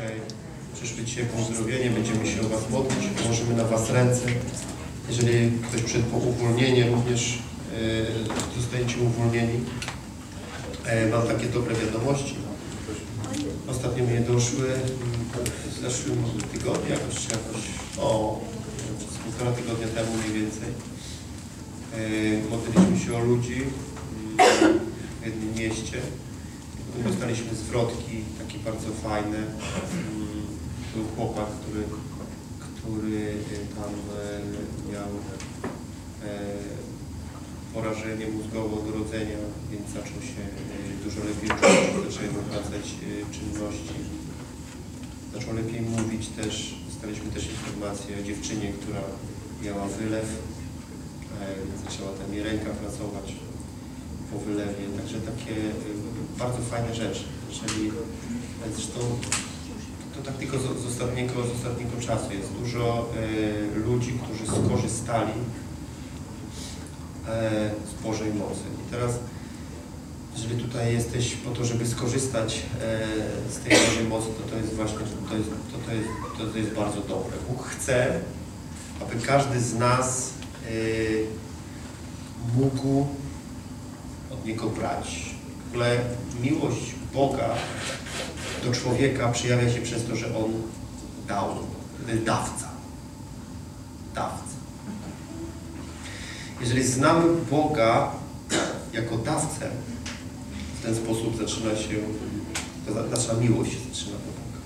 dzisiaj przyszły dzisiaj po uzdrowienie, będziemy się o Was modlić, położymy na Was ręce. Jeżeli ktoś przyszedł po uwolnienie, również e, zostaniecie uwolnieni. E, mam takie dobre wiadomości. Ostatnio mnie doszły mm, w zeszłym tygodniu, jakoś, jakoś o, przez półtora tygodnia temu mniej więcej. E, modliliśmy się o ludzi mm, w jednym mieście. Dostaliśmy zwrotki takie bardzo fajne. Mm, Był chłopak, który, który e, tam e, miał e, porażenie mózgowe od urodzenia, więc zaczął się e, dużo lepiej czuć, zaczęły wracać e, czynności. Zaczął lepiej mówić też. Dostaliśmy też informację o dziewczynie, która miała wylew, e, zaczęła tam jej ręka pracować po wylewie. Także takie bardzo fajne rzeczy. E, zresztą to tak tylko z, ostatniego, z ostatniego czasu jest dużo e, ludzi, którzy skorzystali e, z Bożej mocy. I teraz, jeżeli tutaj jesteś po to, żeby skorzystać e, z tej Bożej mocy, to to jest właśnie, to, to, to, jest, to, to jest bardzo dobre. Bóg chce, aby każdy z nas mógł od Niego brać. Ogóle miłość Boga do człowieka przejawia się przez to, że On dał. Dawca. Dawca. Jeżeli znamy Boga jako dawcę, w ten sposób zaczyna się, nasza miłość zaczyna do Boga.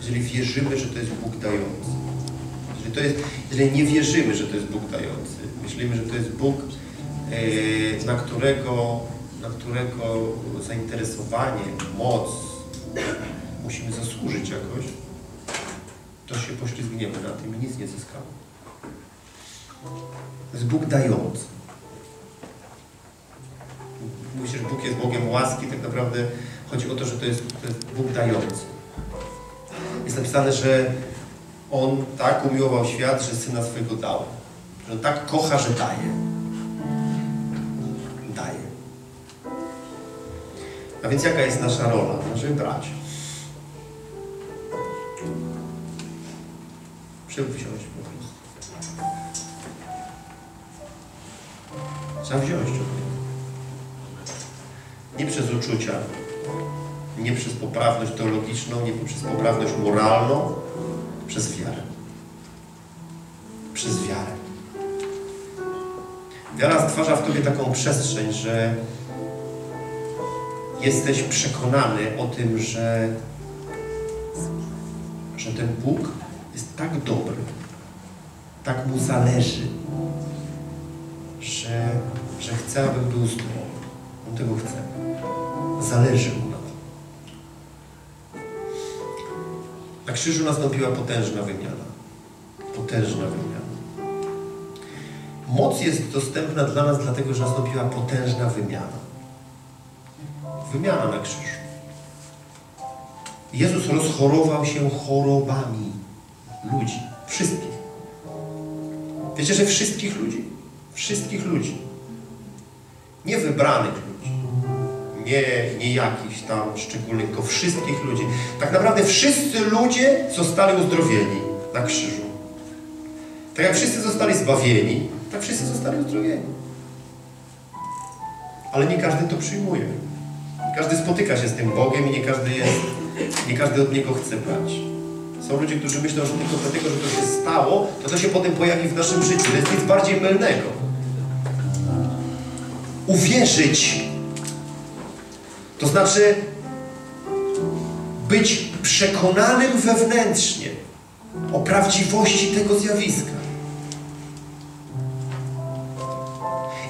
Jeżeli wierzymy, że to jest Bóg dający, jeżeli, to jest, jeżeli nie wierzymy, że to jest Bóg dający, myślimy, że to jest Bóg, na którego, na którego zainteresowanie, moc musimy zasłużyć jakoś, to się poślizgniemy na tym i nic nie zyskamy. To jest Bóg dający. Mówi się, że Bóg jest Bogiem łaski, tak naprawdę chodzi o to, że to jest, to jest Bóg dający. Jest napisane, że On tak umiłował świat, że Syna swego dał. Że On tak kocha, że. Daje. A więc jaka jest nasza rola? Żeby brać. Żeby wziąć po prostu. Trzeba. Nie przez uczucia, nie przez poprawność teologiczną, nie przez poprawność moralną, przez wiarę. Przez wiarę. Wiara stwarza w Tobie taką przestrzeń, że jesteś przekonany o tym, że, że ten Bóg jest tak dobry, tak Mu zależy, że, że chce, abym był zdrowy. On tego chce. Zależy Mu na tym. Na krzyżu nastąpiła potężna wymiana. Potężna wymiana. Moc jest dostępna dla nas dlatego, że nastąpiła potężna wymiana. Wymiana na krzyżu. Jezus rozchorował się chorobami ludzi. Wszystkich. Wiecie, że wszystkich ludzi? Wszystkich ludzi. Nie wybranych ludzi. Nie, nie jakichś tam szczególnych, tylko wszystkich ludzi. Tak naprawdę wszyscy ludzie zostali uzdrowieni na krzyżu. Tak jak wszyscy zostali zbawieni, tak wszyscy zostali uzdrowieni. Ale nie każdy to przyjmuje. Każdy spotyka się z tym Bogiem i nie każdy jest, nie każdy od Niego chce brać. Są ludzie, którzy myślą, że tylko dlatego, że to się stało, to to się potem pojawi w naszym życiu. To jest nic bardziej mylnego. Uwierzyć to znaczy być przekonanym wewnętrznie o prawdziwości tego zjawiska.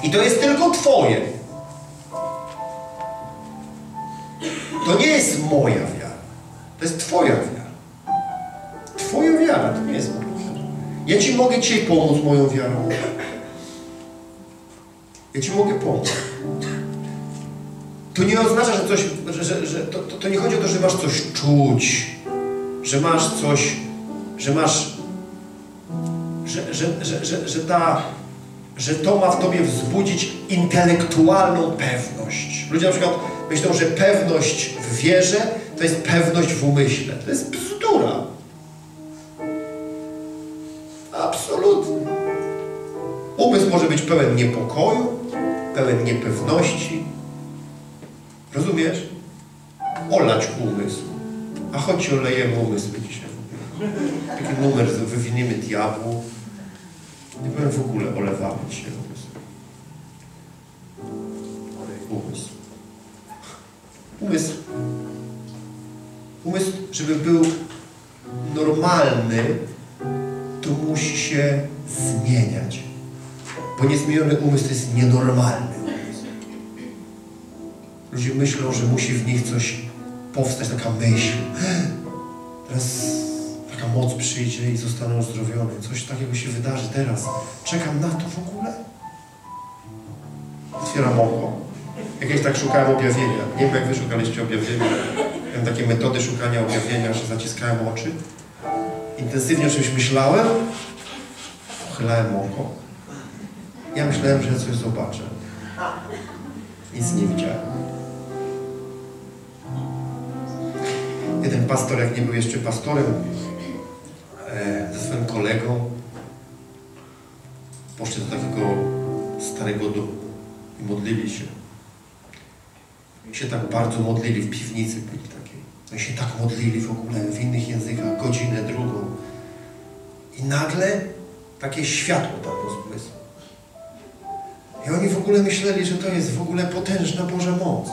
I to jest tylko Twoje. To nie jest moja wiara. To jest Twoja wiara. Twoja wiara, to nie jest moja wiara. Ja Ci mogę Ci pomóc moją wiarą. Ja Ci mogę pomóc. To nie oznacza, że coś, że, że, że to, to, to nie chodzi o to, że masz coś czuć, że masz coś, że masz, że, że, że, że, że ta, że to ma w Tobie wzbudzić intelektualną pewność. Ludzie na przykład myślą, że pewność w wierze to jest pewność w umyśle. To jest bzdura. Absolutnie. Umysł może być pełen niepokoju, pełen niepewności. Rozumiesz? Olać umysł. A chodź olejemy umysły dzisiaj. Taki numer wywiniemy diabłu. Nie powiem w ogóle olewamy dzisiaj umysł. Umysł. Umysł. Umysł, żeby był normalny, to musi się zmieniać. Bo niezmieniony umysł jest nienormalny umysł. Ludzie myślą, że musi w nich coś powstać, taka myśl. Teraz taka moc przyjdzie i zostanę uzdrowiony. Coś takiego się wydarzy teraz. Czekam na to w ogóle. Otwieram oko. Jakieś tak szukałem objawienia. Nie wiem, jak wy szukaliście objawienia. Miałem takie metody szukania objawienia, że zaciskałem oczy. Intensywnie o czymś myślałem. Pochylałem oko. Ja myślałem, że coś zobaczę. Nic nie widziałem. Jeden pastor, jak nie był jeszcze pastorem, e, ze swoim kolegą poszedł do takiego starego domu i modlili się. I się tak bardzo modlili, w piwnicy byli takiej. Oni się tak modlili w ogóle w innych językach, godzinę, drugą. I nagle takie światło tam rozbłysło. I oni w ogóle myśleli, że to jest w ogóle potężna Boża moc.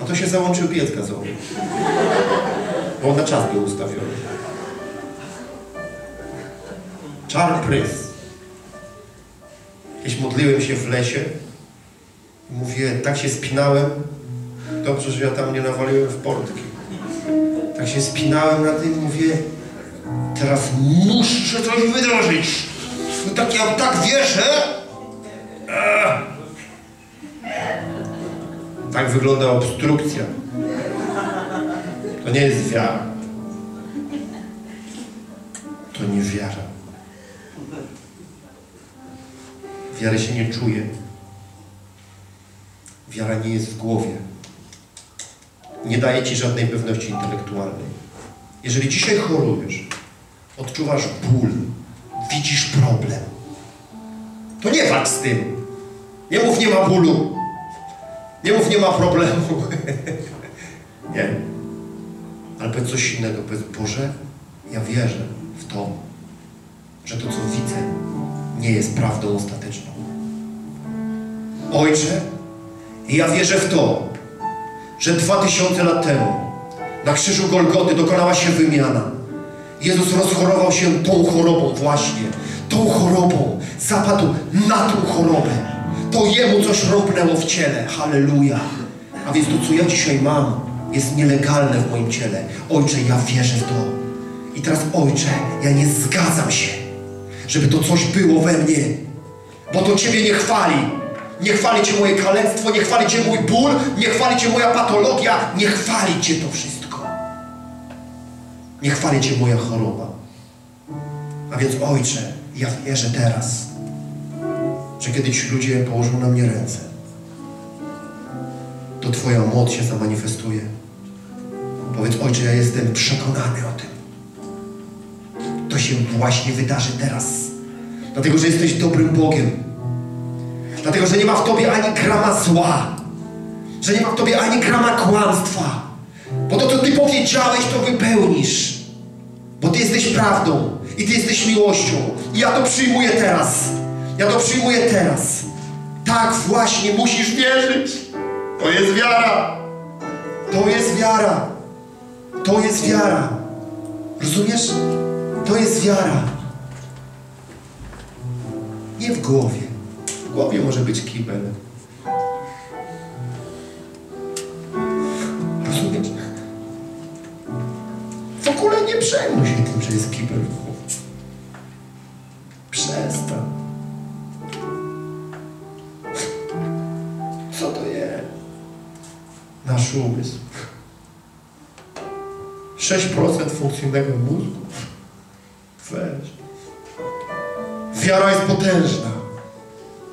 A to się załączył biec gazowy. Bo on na czas był ustawiony. Czar prys. Kiedyś modliłem się w lesie mówię, tak się spinałem, dobrze, że ja tam nie nawaliłem w portki. Tak się spinałem na tym, mówię, teraz muszę coś wydrożyć. No tak ja tak wierzę. Ech. Tak wygląda obstrukcja. To nie jest wiara. To nie wiara. Wiary się nie czuje. Wiara nie jest w głowie. Nie daje ci żadnej pewności intelektualnej. Jeżeli dzisiaj chorujesz, odczuwasz ból, widzisz problem, to nie walcz z tym. Nie mów, nie ma bólu. Nie mów, nie ma problemu. nie. Ale powiedz coś innego. Powiedz, Boże, ja wierzę w to, że to, co widzę, nie jest prawdą ostateczną. Ojcze, ja wierzę w to, że dwa tysiące lat temu na krzyżu Golgoty dokonała się wymiana. Jezus rozchorował się tą chorobą właśnie. Tą chorobą. Zapadł na tą chorobę. To Jemu coś rąbnęło w ciele. Halleluja. A więc to, co ja dzisiaj mam, jest nielegalne w moim ciele. Ojcze, ja wierzę w to. I teraz, Ojcze, ja nie zgadzam się, żeby to coś było we mnie. Bo to Ciebie nie chwali. Nie chwali Cię moje kalectwo, nie chwali Cię mój ból, nie chwali Cię moja patologia, nie chwali Cię to wszystko. Nie chwali Cię moja choroba. A więc Ojcze, ja wierzę teraz, że kiedy ci ludzie położą na mnie ręce, to Twoja moc się zamanifestuje. Powiedz, Ojcze, ja jestem przekonany o tym. To się właśnie wydarzy teraz. Dlatego, że jesteś dobrym Bogiem. Dlatego, że nie ma w Tobie ani grama zła. Że nie ma w Tobie ani grama kłamstwa. Bo to, co Ty powiedziałeś, to wypełnisz. Bo Ty jesteś prawdą i Ty jesteś miłością. I ja to przyjmuję teraz. Ja to przyjmuję teraz. Tak właśnie musisz wierzyć. To jest wiara. To jest wiara. To jest wiara. Rozumiesz? To jest wiara. Nie w głowie. W głowie może być kibel. Rozumiesz? W ogóle nie przejmuj się tym, że jest kibel w głowie. Przestań. Co to jest? Nasz umysł. 6% funkcyjnego mózgu. Weź. Wiara jest potężna.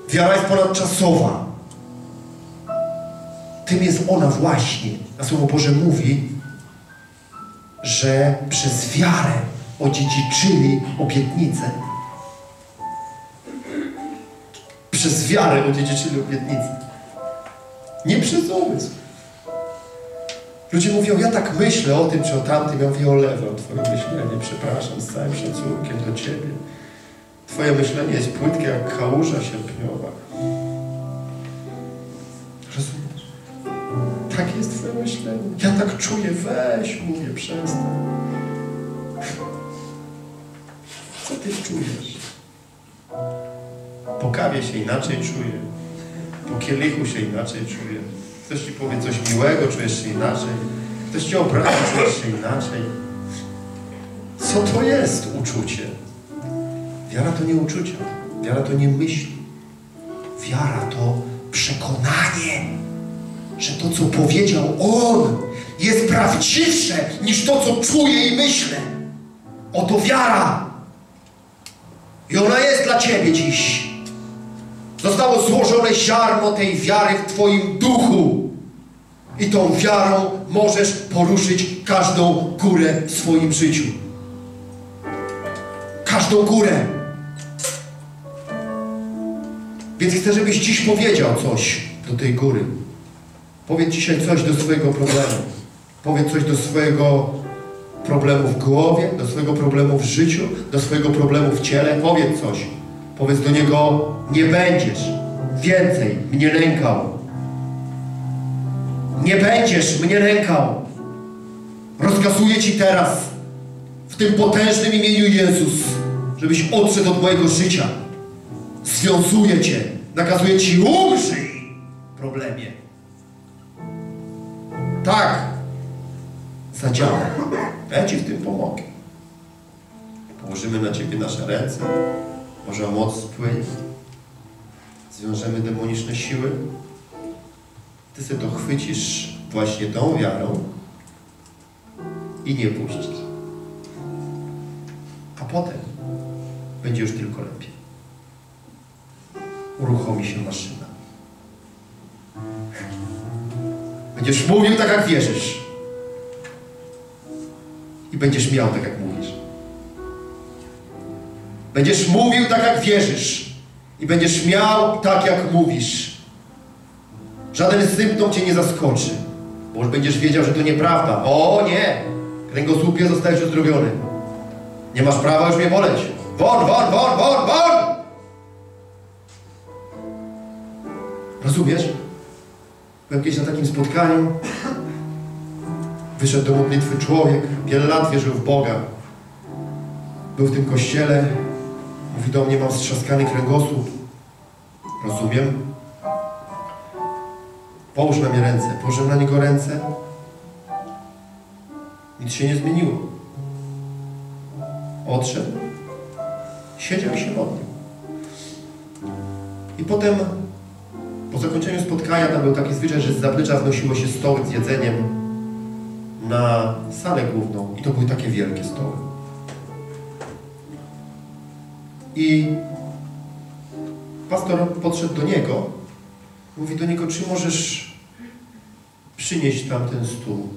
Wiara jest ponadczasowa. Tym jest ona właśnie. A Słowo Boże mówi, że przez wiarę odziedziczyli obietnicę. Przez wiarę odziedziczyli obietnicę. Nie przez umysł. Ludzie mówią, ja tak myślę o tym czy o tamtym. Ja mówię, olewam Twoje myślenie, przepraszam, z całym szacunkiem do Ciebie. Twoje myślenie jest płytkie jak kałuża sierpniowa. Rozumiesz? Tak jest Twoje myślenie. Ja tak czuję, weź, mówię, przestań. Co Ty czujesz? Po kawie się inaczej czuję. Po kielichu się inaczej czuję. Ktoś Ci powie coś miłego, czujesz się inaczej. Ktoś Cię obrazi, czujesz się inaczej. Co to jest uczucie? Wiara to nie uczucia. Wiara to nie myśli. Wiara to przekonanie, że to, co powiedział On, jest prawdziwsze niż to, co czuję i myślę. Oto wiara. I ona jest dla Ciebie dziś. Zostało złożone ziarno tej wiary w Twoim duchu. I tą wiarą możesz poruszyć każdą górę w swoim życiu. Każdą górę. Więc chcę, żebyś dziś powiedział coś do tej góry. Powiedz dzisiaj coś do swojego problemu. Powiedz coś do swojego problemu w głowie, do swojego problemu w życiu, do swojego problemu w ciele. Powiedz coś. Powiedz do niego, nie będziesz więcej mnie lękał. Nie będziesz mnie lękał. Rozkazuję Ci teraz w tym potężnym imieniu Jezus, żebyś odszedł od mojego życia. Związuję Cię. Nakazuję Ci umrzyj problemie. Tak. Zadziała. Ja Ci w tym pomogę. Położymy na Ciebie nasze ręce. Może o moc spłynie. Zwiążemy demoniczne siły. Ty sobie to chwycisz właśnie tą wiarą i nie puścisz. A potem będzie już tylko lepiej. Uruchomi się maszyna. Będziesz mówił tak, jak wierzysz. I będziesz miał tak, jak mówisz. Będziesz mówił tak, jak wierzysz. I będziesz miał tak, jak mówisz. Żaden symptom Cię nie zaskoczy. Bo już będziesz wiedział, że to nieprawda. O nie! Kręgosłupie zostałeś uzdrowiony. Nie masz prawa już mnie boleć. Won, won, won, won, won! Rozumiesz? Byłem kiedyś na takim spotkaniu. Wyszedł do modlitwy człowiek. Wiele lat wierzył w Boga. Był w tym kościele. Mówi do mnie, mam strzaskany kręgosłup. Rozumiem. Połóż na mnie ręce. Położyłem na niego ręce. Nic się nie zmieniło. Odszedł. Siedział i się modlił. I potem po zakończeniu spotkania tam był taki zwyczaj, że z zaplecza wnosiło się stoły z jedzeniem na salę główną. I to były takie wielkie stoły. I pastor podszedł do niego, mówi do niego, czy możesz przynieść tam ten stół?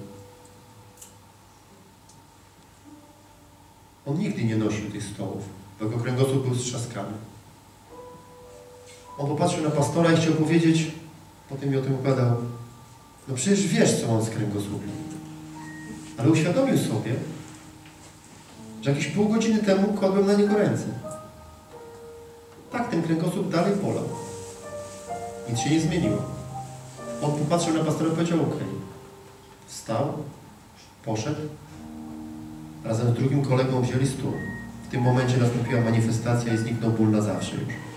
On nigdy nie nosił tych stołów, bo jego kręgosłup był strzaskany. On popatrzył na pastora i chciał powiedzieć, potem mi o tym opowiadał, no przecież wiesz, co on z kręgosłupem. Ale uświadomił sobie, że jakieś pół godziny temu kładłem na niego ręce. Tak, ten kręgosłup dalej bolał. Nic się nie zmieniło. On popatrzył na pastora i powiedział, ok. Wstał, poszedł. Razem z drugim kolegą wzięli stół. W tym momencie nastąpiła manifestacja i zniknął ból na zawsze już.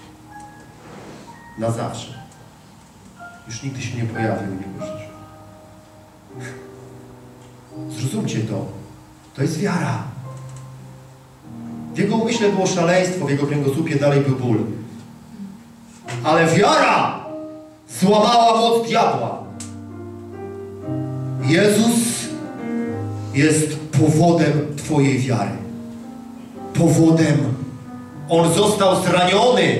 Na zawsze. Już nigdy się nie pojawił w jego życiu. Zrozumcie to. To jest wiara. W jego umyśle było szaleństwo, w jego kręgosłupie dalej był ból. Ale wiara złamała moc diabła. Jezus jest powodem Twojej wiary. Powodem. On został zraniony,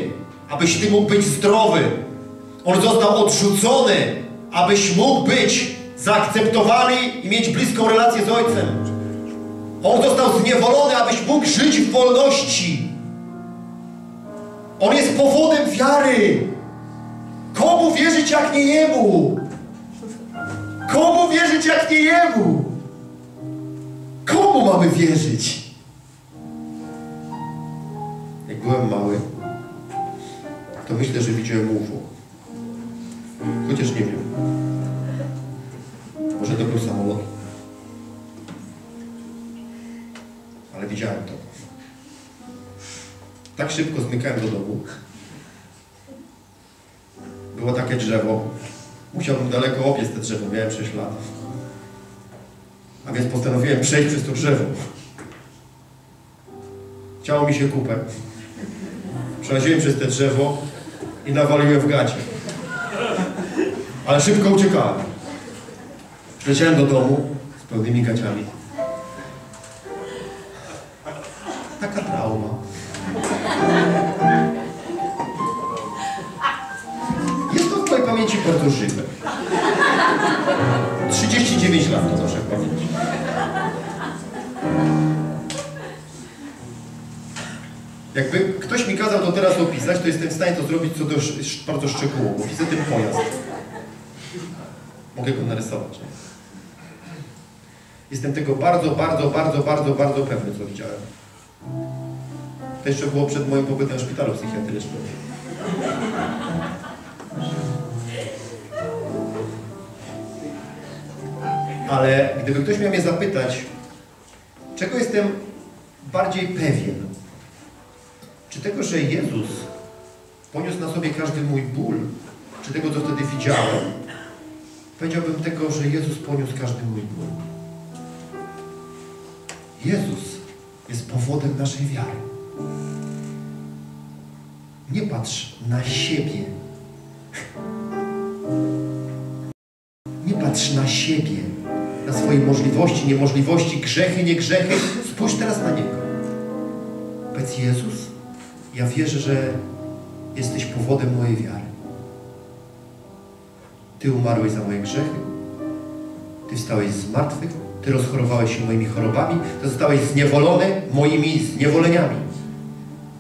abyś Ty mógł być zdrowy. On został odrzucony, abyś mógł być zaakceptowany i mieć bliską relację z Ojcem. On został zniewolony, abyś mógł żyć w wolności. On jest powodem wiary. Komu wierzyć jak nie Jemu? Komu wierzyć jak nie Jemu? Komu mamy wierzyć? Jak byłem mały, to myślę, że widziałem UFO. Chociaż nie wiem. Może to był samolot. Ale widziałem to. Tak szybko zmykałem do domu. Było takie drzewo. Musiałbym daleko obiec te drzewo. Miałem 6 lat. A więc postanowiłem przejść przez to drzewo. Chciało mi się kupę. Przechodziłem przez te drzewo i nawaliłem w gacie. Ale szybko uciekałem. Przyleciałem do domu z pełnymi gaciami. To jestem w stanie to zrobić co do bardzo szczegółowo. Widzę ten pojazd. Mogę go narysować. Nie? Jestem tego bardzo, bardzo, bardzo, bardzo, bardzo pewny, co widziałem. To jeszcze było przed moim pobytem w szpitalu psychiatrycznym. Ale gdyby ktoś miał mnie zapytać, czego jestem bardziej pewien? Czy tego, że Jezus poniósł na sobie każdy mój ból, czy tego, co wtedy widziałem? Powiedziałbym tego, że Jezus poniósł każdy mój ból. Jezus jest powodem naszej wiary. Nie patrz na siebie. Nie patrz na siebie, na swoje możliwości, niemożliwości, grzechy, nie grzechy. Spójrz teraz na Niego. Powiedz Jezus, ja wierzę, że jesteś powodem mojej wiary. Ty umarłeś za moje grzechy. Ty wstałeś z martwych. Ty rozchorowałeś się moimi chorobami. Ty zostałeś zniewolony moimi zniewoleniami.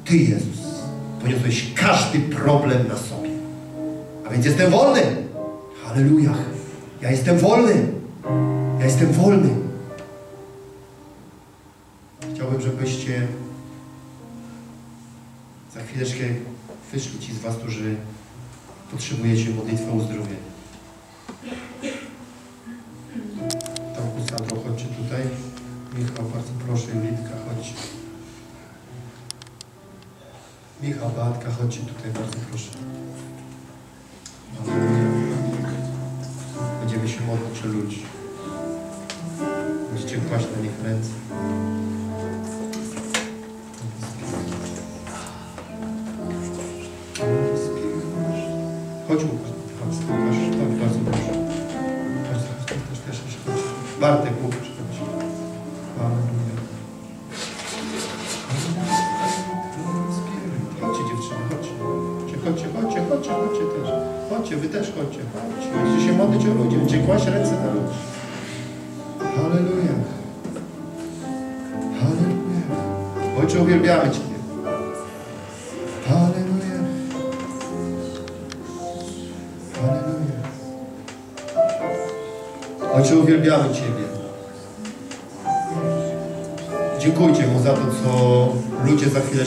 Ty, Jezus, poniosłeś każdy problem na sobie. A więc jestem wolny. Halleluja. Ja jestem wolny. Ja jestem wolny. Chciałbym, żebyście za chwileczkę wyszli ci z Was, którzy potrzebujecie modlitwy o uzdrowienie. Tomku, Sandro, chodźcie tutaj. Michał, bardzo proszę, Julitka, chodźcie. Michał, Beatka, chodźcie tutaj, bardzo proszę. Będziemy się modlić o ludzi. Będziecie kłaść na nich ręce. Chodź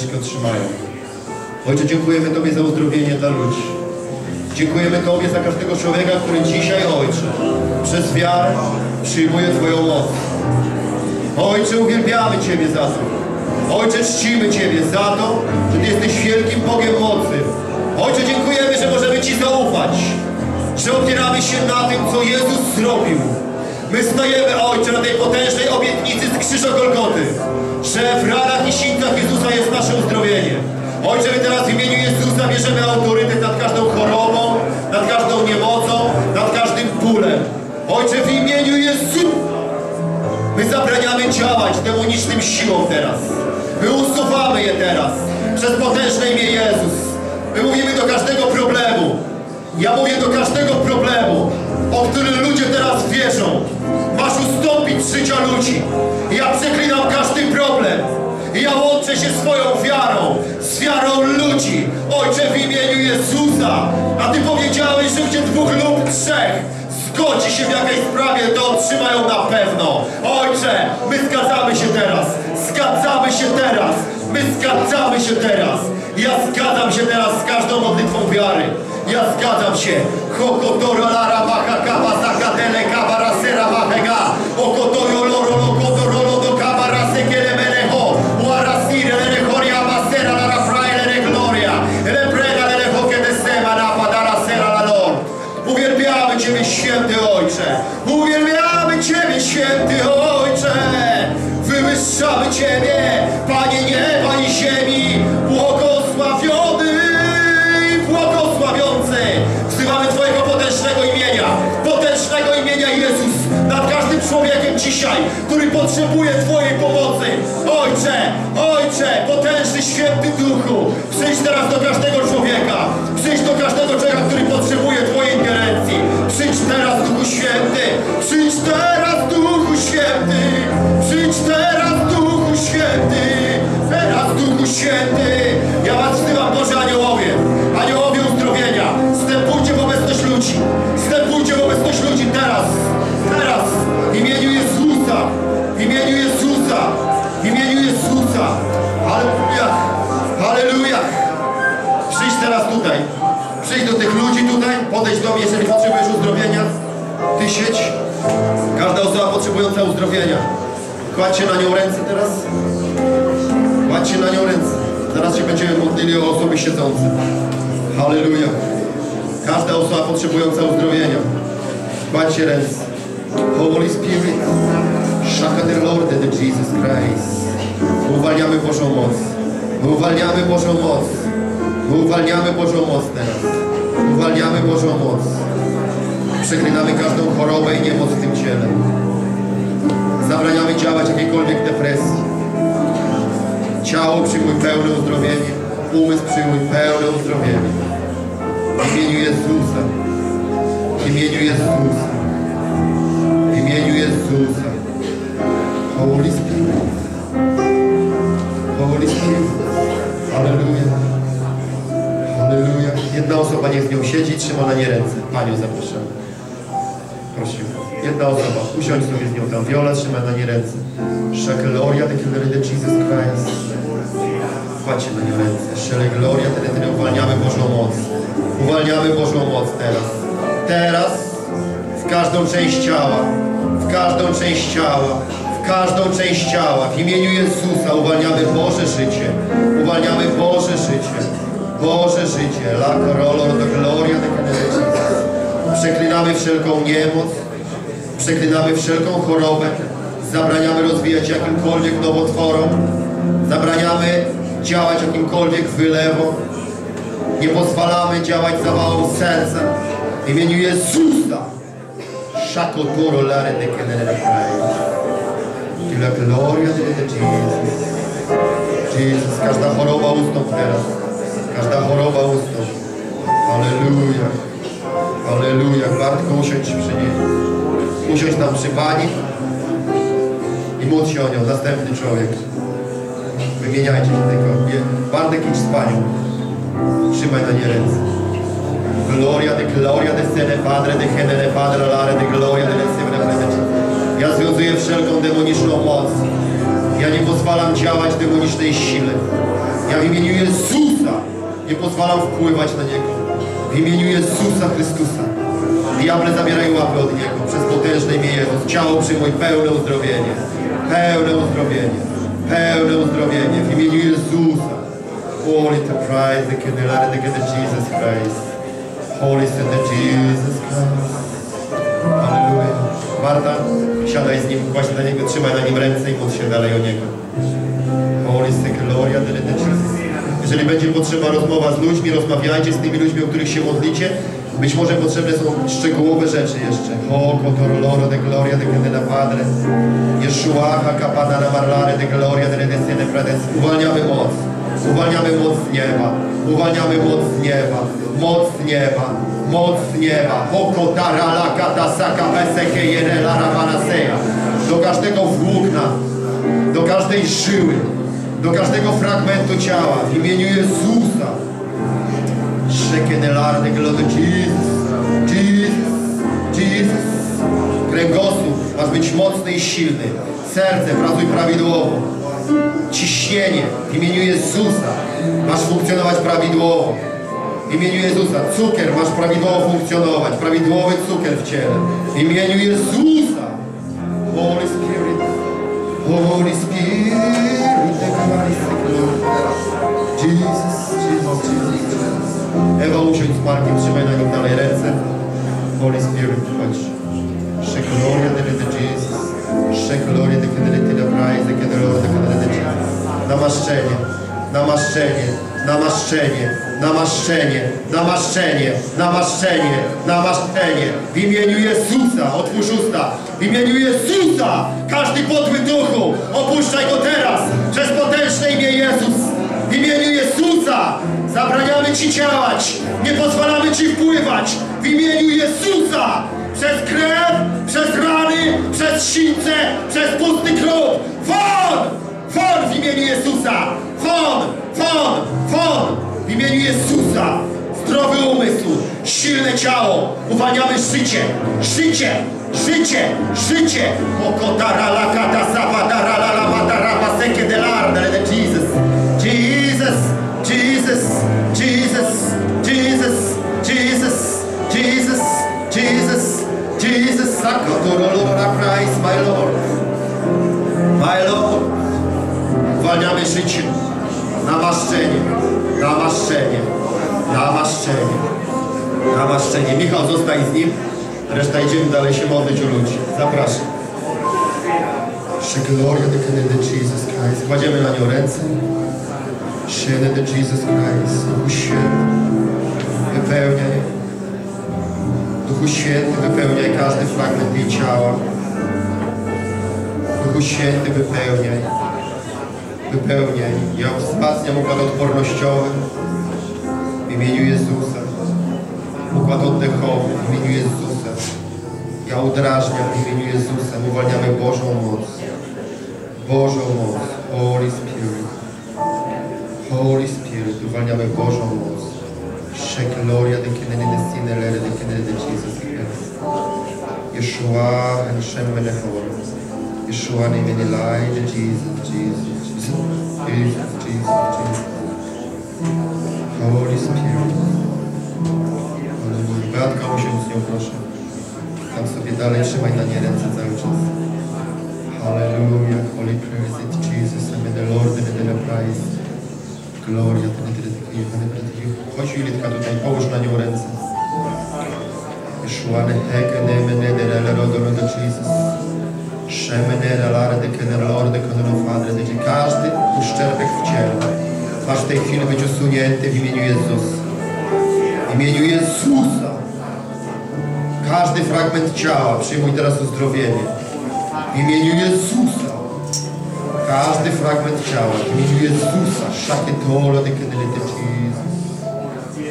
chwileczkę otrzymają. Ojcze, dziękujemy Tobie za uzdrowienie dla ludzi. Dziękujemy Tobie za każdego człowieka, który dzisiaj, Ojcze, przez wiarę przyjmuje Twoją moc. Ojcze, uwielbiamy Ciebie za to. Ojcze, czcimy Ciebie za to, że Ty jesteś wielkim Bogiem mocy. Ojcze, dziękujemy, że możemy Ci zaufać, że opieramy się na tym, co Jezus zrobił. My stajemy, Ojcze, na tej potężnej obietnicy z krzyża Golgoty, że w ranach Ojcze, my teraz w imieniu Jezusa bierzemy autorytet nad każdą chorobą, nad każdą niemocą, nad każdym bólem. Ojcze, w imieniu Jezusa My zabraniamy działać demonicznym siłom teraz. My usuwamy je teraz przez potężne imię Jezus. My mówimy do każdego problemu. Ja mówię do każdego problemu. o który ludzie teraz wierzą. Masz ustąpić z życia ludzi. Ja przeklinam każdy problem. Ja łączę się swoją wiarą, z wiarą ludzi. Ojcze, w imieniu Jezusa. A Ty powiedziałeś, że gdzie dwóch lub trzech zgodzi się w jakiejś sprawie, to otrzymają na pewno. Ojcze, my zgadzamy się teraz. Zgadzamy się teraz. My zgadzamy się teraz. Ja zgadzam się teraz z każdą modlitwą wiary. Ja zgadzam się. Hokotora lara baha kaba zakatele kaba rasera bahega. Ojcze. Uwielbiamy Ciebie, święty Ojcze. Wywyższamy Ciebie, Panie nieba i ziemi. Błogosławiony i błogosławiący. Wzywamy Twojego potężnego imienia. Potężnego imienia Jezus nad każdym człowiekiem dzisiaj, który potrzebuje Twojej pomocy. Ojcze, Ojcze, potężny święty Duchu. Przyjdź teraz do każdego człowieka. Przyjdź do każdego człowieka, który potrzebuje Twojej ingerencji. Przyjdź teraz. Przyjdź teraz, Duchu Święty. Przyjdź teraz, Duchu Święty. Teraz, Duchu Święty. Uzdrowienia. Kładźcie na nią ręce teraz. Kładźcie na nią ręce. Zaraz się będziemy modlili o osoby siedzące. Halleluja. Każda osoba potrzebująca uzdrowienia. Kładźcie ręce. Holy Spirit. Shaka the Lord and Jesus Christ. Uwalniamy Bożą moc. Uwalniamy Bożą moc. Uwalniamy Bożą moc teraz. Uwalniamy Bożą moc. Przeklinamy każdą chorobę i niemoc w tym ciele. Zabraniamy działać jakiejkolwiek depresji. Ciało przyjmuj pełne uzdrowienie. Umysł przyjmuj pełne uzdrowienie. W imieniu Jezusa. W imieniu Jezusa. W imieniu Jezusa. Holy Spirit. Holy Spirit. Halleluja. Halleluja. Jedna osoba niech z nią siedzi, trzyma na nie ręce. Panią zapraszam. Jedna osoba. Usiądź sobie z nią tam. Viola trzyma na nie ręce. Shaka gloria de de Jesus Christ. Kładźcie na nie ręce. Szele gloria, wtedy, wtedy uwalniamy Bożą moc. Uwalniamy Bożą moc teraz. Teraz w każdą część ciała. W każdą część ciała. W każdą część ciała. W imieniu Jezusa uwalniamy Boże życie. Uwalniamy Boże życie. Boże życie. La corolo do gloria de Jesus. Przeklinamy wszelką niemoc. Przeklinamy wszelką chorobę. Zabraniamy rozwijać jakimkolwiek nowotworom. Zabraniamy działać jakimkolwiek wylewom. Nie pozwalamy działać zawałom serca. W imieniu Jezusa. Szakotoro lare de kelere I la gloria de Jesus. Jezus, każda choroba ustąp teraz. Każda choroba ustąp. Halleluja. Halleluja. Bartku, usiądź przy niej. Usiądź tam przy Pani i módl się o nią. Następny człowiek. Wymieniajcie się tylko. Bartek idź z Panią. Trzymaj na nie ręce. Gloria de gloria de sene padre de genere padre lare de gloria de sene padre. Ja związuję wszelką demoniczną moc. Ja nie pozwalam działać demonicznej sile. Ja w imieniu Jezusa nie pozwalam wpływać na Niego. W imieniu Jezusa Chrystusa. Diable zabieraj łapy od Niego przez potężne imię Jezus. Ciało przyjmuj pełne uzdrowienie. Pełne uzdrowienie. Pełne uzdrowienie w imieniu Jezusa. Holy to Christ, the Candelare, the Candelare, Jesus Christ. Holy Son of Jesus Christ. Halleluja. Marta, siadaj z nim, kładź na niego, trzymaj na nim ręce i módl się dalej o niego. Holy Son, Gloria, the Jesus. Jeżeli będzie potrzeba rozmowa z ludźmi, rozmawiajcie z tymi ludźmi, o których się modlicie. Być może potrzebne są szczegółowe rzeczy jeszcze. O, Cotoroloro de Gloria de Candela Padre. Yeshua, Hakapada na Marlare de Gloria de Redesene Prades. Uwalniamy moc. Uwalniamy moc z nieba. Uwalniamy moc z nieba. Moc z nieba. Moc nieba. Oko tarala katasaka beseke jerela ramanaseja. Do każdego włókna, do każdej żyły, do każdego fragmentu ciała w imieniu Jezusa. Szekedelarny glody Jesus, Jesus, Jesus. Kręgosłup masz być mocny i silny. Serce pracuj prawidłowo. Ciśnienie w imieniu Jezusa masz funkcjonować prawidłowo. W imieniu Jezusa. Cukier masz prawidłowo funkcjonować. Prawidłowy cukier w ciele. W imieniu Jezusa. Holy Spirit. Holy Spirit. Jesus, Jesus, Jesus. Ewa usiądź z Markiem, trzymaj na nim dalej ręce. Holy Spirit, chodź. Shake gloria de de Jesus. Shake gloria de de de de praise, de de de Jesus. Namaszczenie, namaszczenie, namaszczenie, namaszczenie, namaszczenie, namaszczenie, namaszczenie. W imieniu Jezusa, otwórz usta. W imieniu Jezusa, każdy podły duchu, opuszczaj go teraz, przez potężne imię Jezus. W imieniu Jezusa zabraniamy Ci działać, nie pozwalamy Ci wpływać. W imieniu Jezusa przez krew, przez rany, przez sińce, przez pusty grób. Won! Won w imieniu Jezusa! Won! Won! Won! W imieniu Jezusa! Zdrowy umysł, silne ciało, uwalniamy życie, życie, życie, życie. Okotarala kata sapatarala lamatarama seke delarda de Jesus. Jesus, Sakotorolora Christ, my Lord, my Lord. Uwalniamy życie, namaszczenie, namaszczenie, namaszczenie, namaszczenie. Michał, zostań z nim, reszta idziemy dalej się modlić o ludzi. Zapraszam. Gloria de Kennedy Jesus Christ. Kładziemy na nią ręce. De Jesus Christ. Święty, wypełniaj. Duchu Święty, wypełniaj każdy fragment jej ciała. Duchu Święty, wypełniaj. Wypełniaj. Ja wzmacniam układ odpornościowy w imieniu Jezusa. Układ oddechowy w imieniu Jezusa. Ja udrażniam w imieniu Jezusa. Uwalniamy Bożą moc. Bożą moc. Holy Spirit. Holy Spirit. Uwalniamy Bożą moc. Shekloria de Kennedy de Sinelere de Kennedy de Jesus Christ. Yeshua and Shem Menehor. Yeshua name in de Jesus, Jesus, Jesus, Jesus, Jesus, Jesus. Holy Spirit. Beatka usiądź z nią proszę. Tam sobie dalej trzymaj na nie ręce cały czas. Hallelujah. Holy praise Jesus. Amen. The Lord and the praise. Gloria. Chodź Julitka tutaj, połóż na nią ręce. Nemene de rele rodo rodo Jesus. Szemene relare de kene Lord de kene Padre de Każdy uszczerbek w ciele masz w tej chwili być usunięty w imieniu Jezusa. W imieniu Jezusa. Każdy fragment ciała przyjmuj teraz uzdrowienie. W imieniu Jezusa. Każdy fragment ciała w imieniu Jezusa. Szakie tolo de.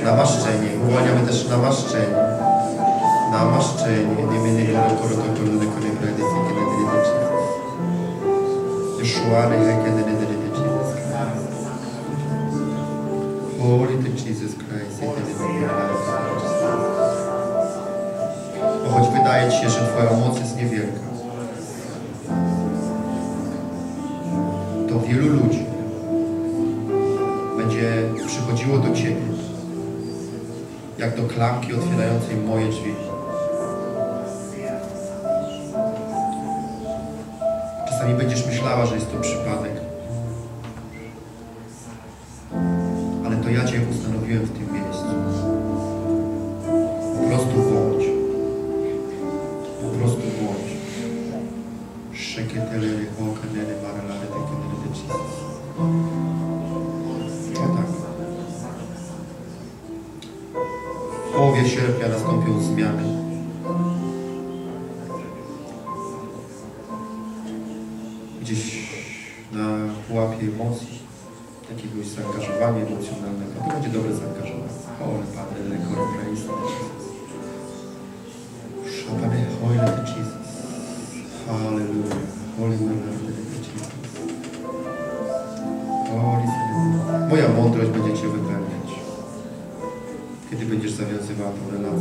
Namaszczenie. Uwalniamy też namaszczenie. Namaszczenie. Nie mnie nie koro koro to koro de kedelite Jesus. Yeshua Jesus. Holy to Jesus Christ. Bo choć wydaje Ci się, że Twoja moc jest niewielka, wielu ludzi będzie przychodziło do Ciebie jak do klamki otwierającej moje drzwi. Czasami będziesz myślała, że jest to przypadek, ale to ja Cię ustanowiłem w tym miejscu. Po prostu bądź. Po prostu bądź. Szekietelele, hokanele, sierpnia nastąpią zmiany. Gdzieś na pułapie emocji, jakiegoś zaangażowania emocjonalnego. To będzie dobre zaangażowanie. Buddha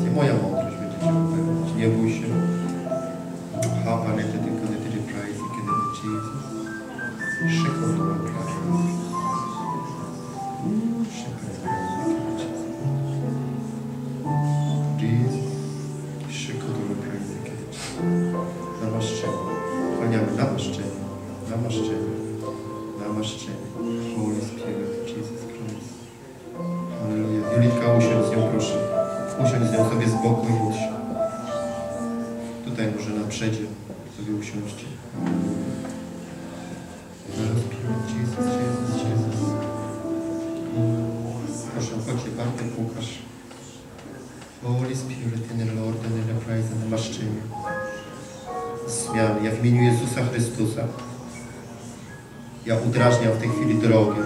ja udrażniam w tej chwili drogę.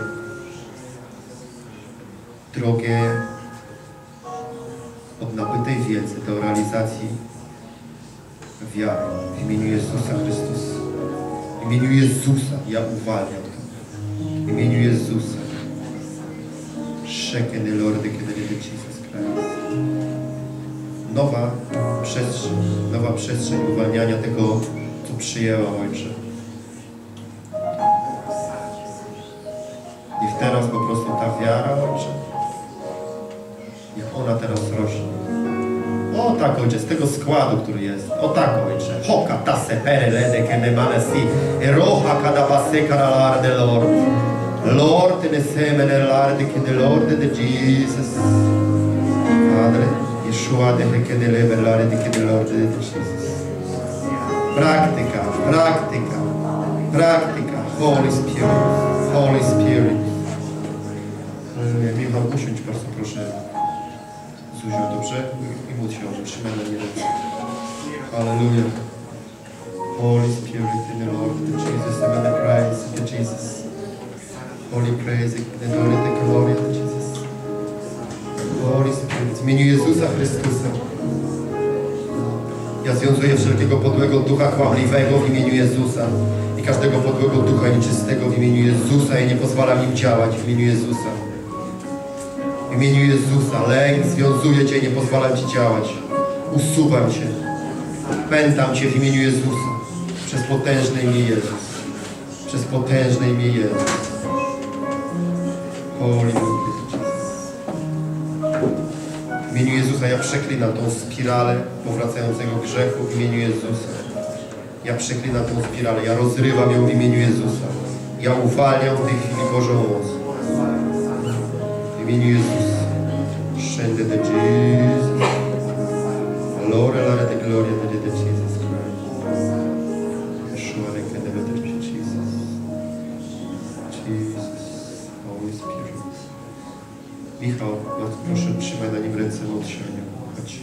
Drogę od nabytej wiedzy do realizacji wiary. W imieniu Jezusa Chrystusa. W imieniu Jezusa ja uwalniam to. W imieniu Jezusa. Shekeny Lordy, kiedy Jesus Christ nowa przestrzeń, nowa przestrzeń uwalniania tego, co przyjęła Ojcze. Wiara, Ojcze, niech ona teraz rośnie. O tak, Ojcze, z tego składu, który jest. O tak, Ojcze. Hoka tase pere lede kenemane si. Eroha kada base karalar de Lord. Lord ne semene larde che de Lord de Jesus. Padre, Yeshua de che de levelare di che de Lord de Jesus. Praktyka, praktyka, praktyka. Holy Spirit, Holy Spirit. Michał, usiądź bardzo proszę. Zuziu, dobrze? I módl się to, trzymaj na nie ręce. Halleluja. Holy Spirit in the Lord, the Jesus, the praise, the Jesus. Holy praise, the glory, the glory, the Jesus. Holy Spirit, w imieniu Jezusa Chrystusa. Ja związuję wszelkiego podłego ducha kłamliwego w imieniu Jezusa i każdego podłego ducha nieczystego w imieniu Jezusa i nie pozwalam im działać w imieniu Jezusa. W imieniu Jezusa lęk związuje Cię nie pozwalam Ci działać. Usuwam Cię. Pętam Cię w imieniu Jezusa. Przez potężne imię Jezus. Przez potężne imię Jezus. Holy. W imieniu Jezusa ja przeklinam tą spiralę powracającego grzechu w imieniu Jezusa. Ja przeklinam tą spiralę, ja rozrywam ją w imieniu Jezusa. Ja uwalniam w tej chwili Bożą moc. Imieniu Jezusa. Wszędzie de Jesus. Lore, lare de gloria de de Jesus Christ. Yeshua de kedeve de Jesus. Jesus. Holy Spirit. Michał, bardzo proszę, trzymaj na nim ręce, módl się o. Chodź.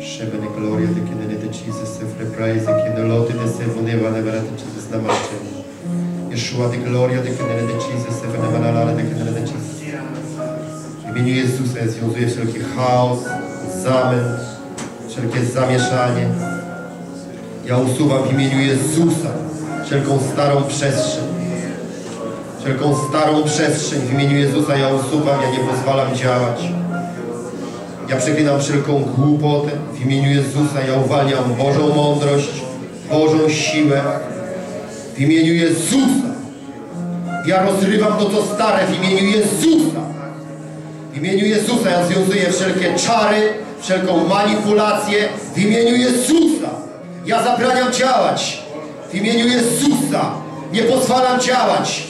Szebene gloria de kiedy de Jesus, se praise, kiedy loty de se voneva ne verate Jesus namaszczenie. Yeshua de gloria de kiedy de Jesus, venevala de kiedy de Jesus. W imieniu Jezusa ja związuję wszelki chaos, zamęt, wszelkie zamieszanie. Ja usuwam w imieniu Jezusa wszelką starą przestrzeń. Wszelką starą przestrzeń w imieniu Jezusa ja usuwam, ja nie pozwalam działać. Ja przeklinam wszelką głupotę w imieniu Jezusa, ja uwalniam Bożą mądrość, Bożą siłę w imieniu Jezusa. Ja rozrywam to, co stare w imieniu Jezusa. W imieniu Jezusa ja związuję wszelkie czary, wszelką manipulację w imieniu Jezusa. Ja zabraniam działać w imieniu Jezusa. Nie pozwalam działać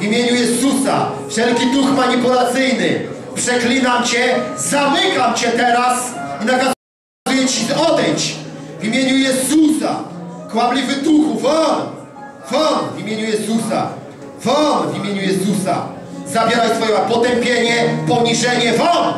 w imieniu Jezusa. Wszelki duch manipulacyjny, przeklinam Cię, zamykam Cię teraz i nakazuję Ci odejdź w imieniu Jezusa. Kłamliwy duchu, won, won w imieniu Jezusa. Won w imieniu Jezusa. Zabieraj swoje potępienie, poniżenie, won!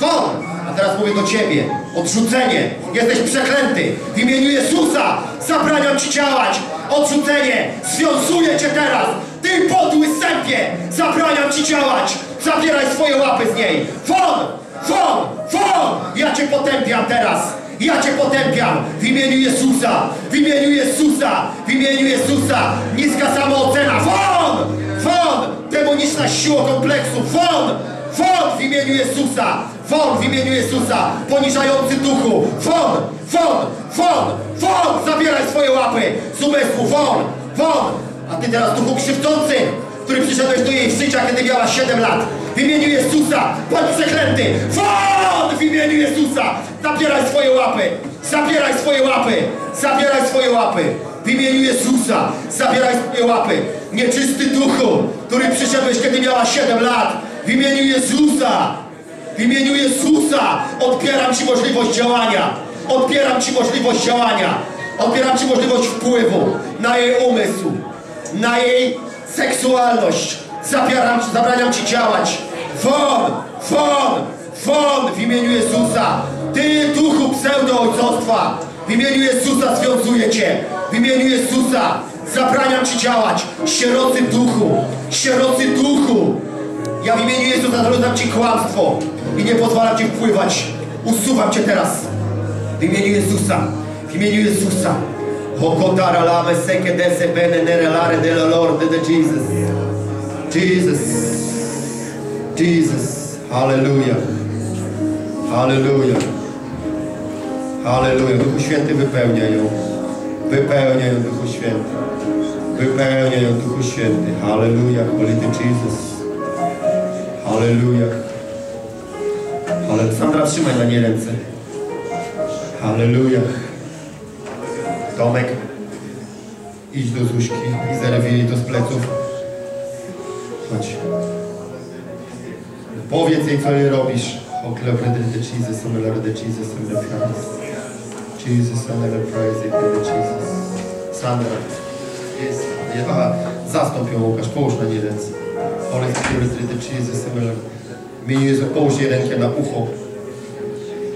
Won! A teraz mówię do Ciebie. Odrzucenie. Jesteś przeklęty. W imieniu Jezusa zabraniam Ci działać. Odrzucenie. Związuję Cię teraz. Ty podły sępie. Zabraniam Ci działać. Zabieraj swoje łapy z niej. Won! Won! Won! Ja Cię potępiam teraz! Ja Cię potępiam w imieniu Jezusa! W imieniu Jezusa! W imieniu Jezusa! Niska samoocena! Won! Won! Demoniczna siła kompleksu! Won! Won w imieniu Jezusa! Won w imieniu Jezusa! Poniżający duchu! Won! Won! Won! Won! Zabieraj swoje łapy z umysłu! Won! Won! A Ty teraz duchu krzywdzący, który przyszedłeś do jej życia, kiedy miała 7 lat. W imieniu Jezusa, bądź przeklęty! Won! W imieniu Jezusa! Zabieraj swoje łapy! Zabieraj swoje łapy! Zabieraj swoje łapy! W imieniu Jezusa! Zabieraj swoje łapy! Nieczysty duchu, który przyszedłeś, kiedy miała 7 lat! W imieniu Jezusa! W imieniu Jezusa odbieram Ci możliwość działania! Odbieram Ci możliwość działania! Odbieram Ci możliwość wpływu na jej umysł, na jej seksualność. Zabieram, zabraniam Ci działać. Won! Won! Won w imieniu Jezusa! Ty duchu pseudo-ojcostwa! W imieniu Jezusa związuję Cię! W imieniu Jezusa zabraniam Ci działać! Sierocy duchu! Sierocy duchu! Ja w imieniu Jezusa zarzucam Ci kłamstwo i nie pozwalam Ci wpływać. Usuwam Cię teraz. W imieniu Jezusa. W imieniu Jezusa. Hokotara lame seke dese bene nere lare de la Lord de Jesus. Jesus. Jesus. Hallelujah. Hallelujah. Hallelujah. Duchu Święty wypełnia ją. Wypełnia ją Duchu Święty. Wypełnia ją Duchu Święty. Hallelujah. Holy Jesus. Hallelujah. Aleksandra, trzymaj na nie ręce. Hallelujah. Tomek, idź do Zuśki i zerwij jej to z pleców. Chodź. Powiedz jej, co jej robisz. O clever de Jesus, on the Jesus, on the praise. Jesus, the praise, Jesus. Sandra, jest, aha, zastąp ją Łukasz, połóż na nie ręce. Spirit, de Jesus, the w imieniu Jezusa, połóż jej rękę na ucho.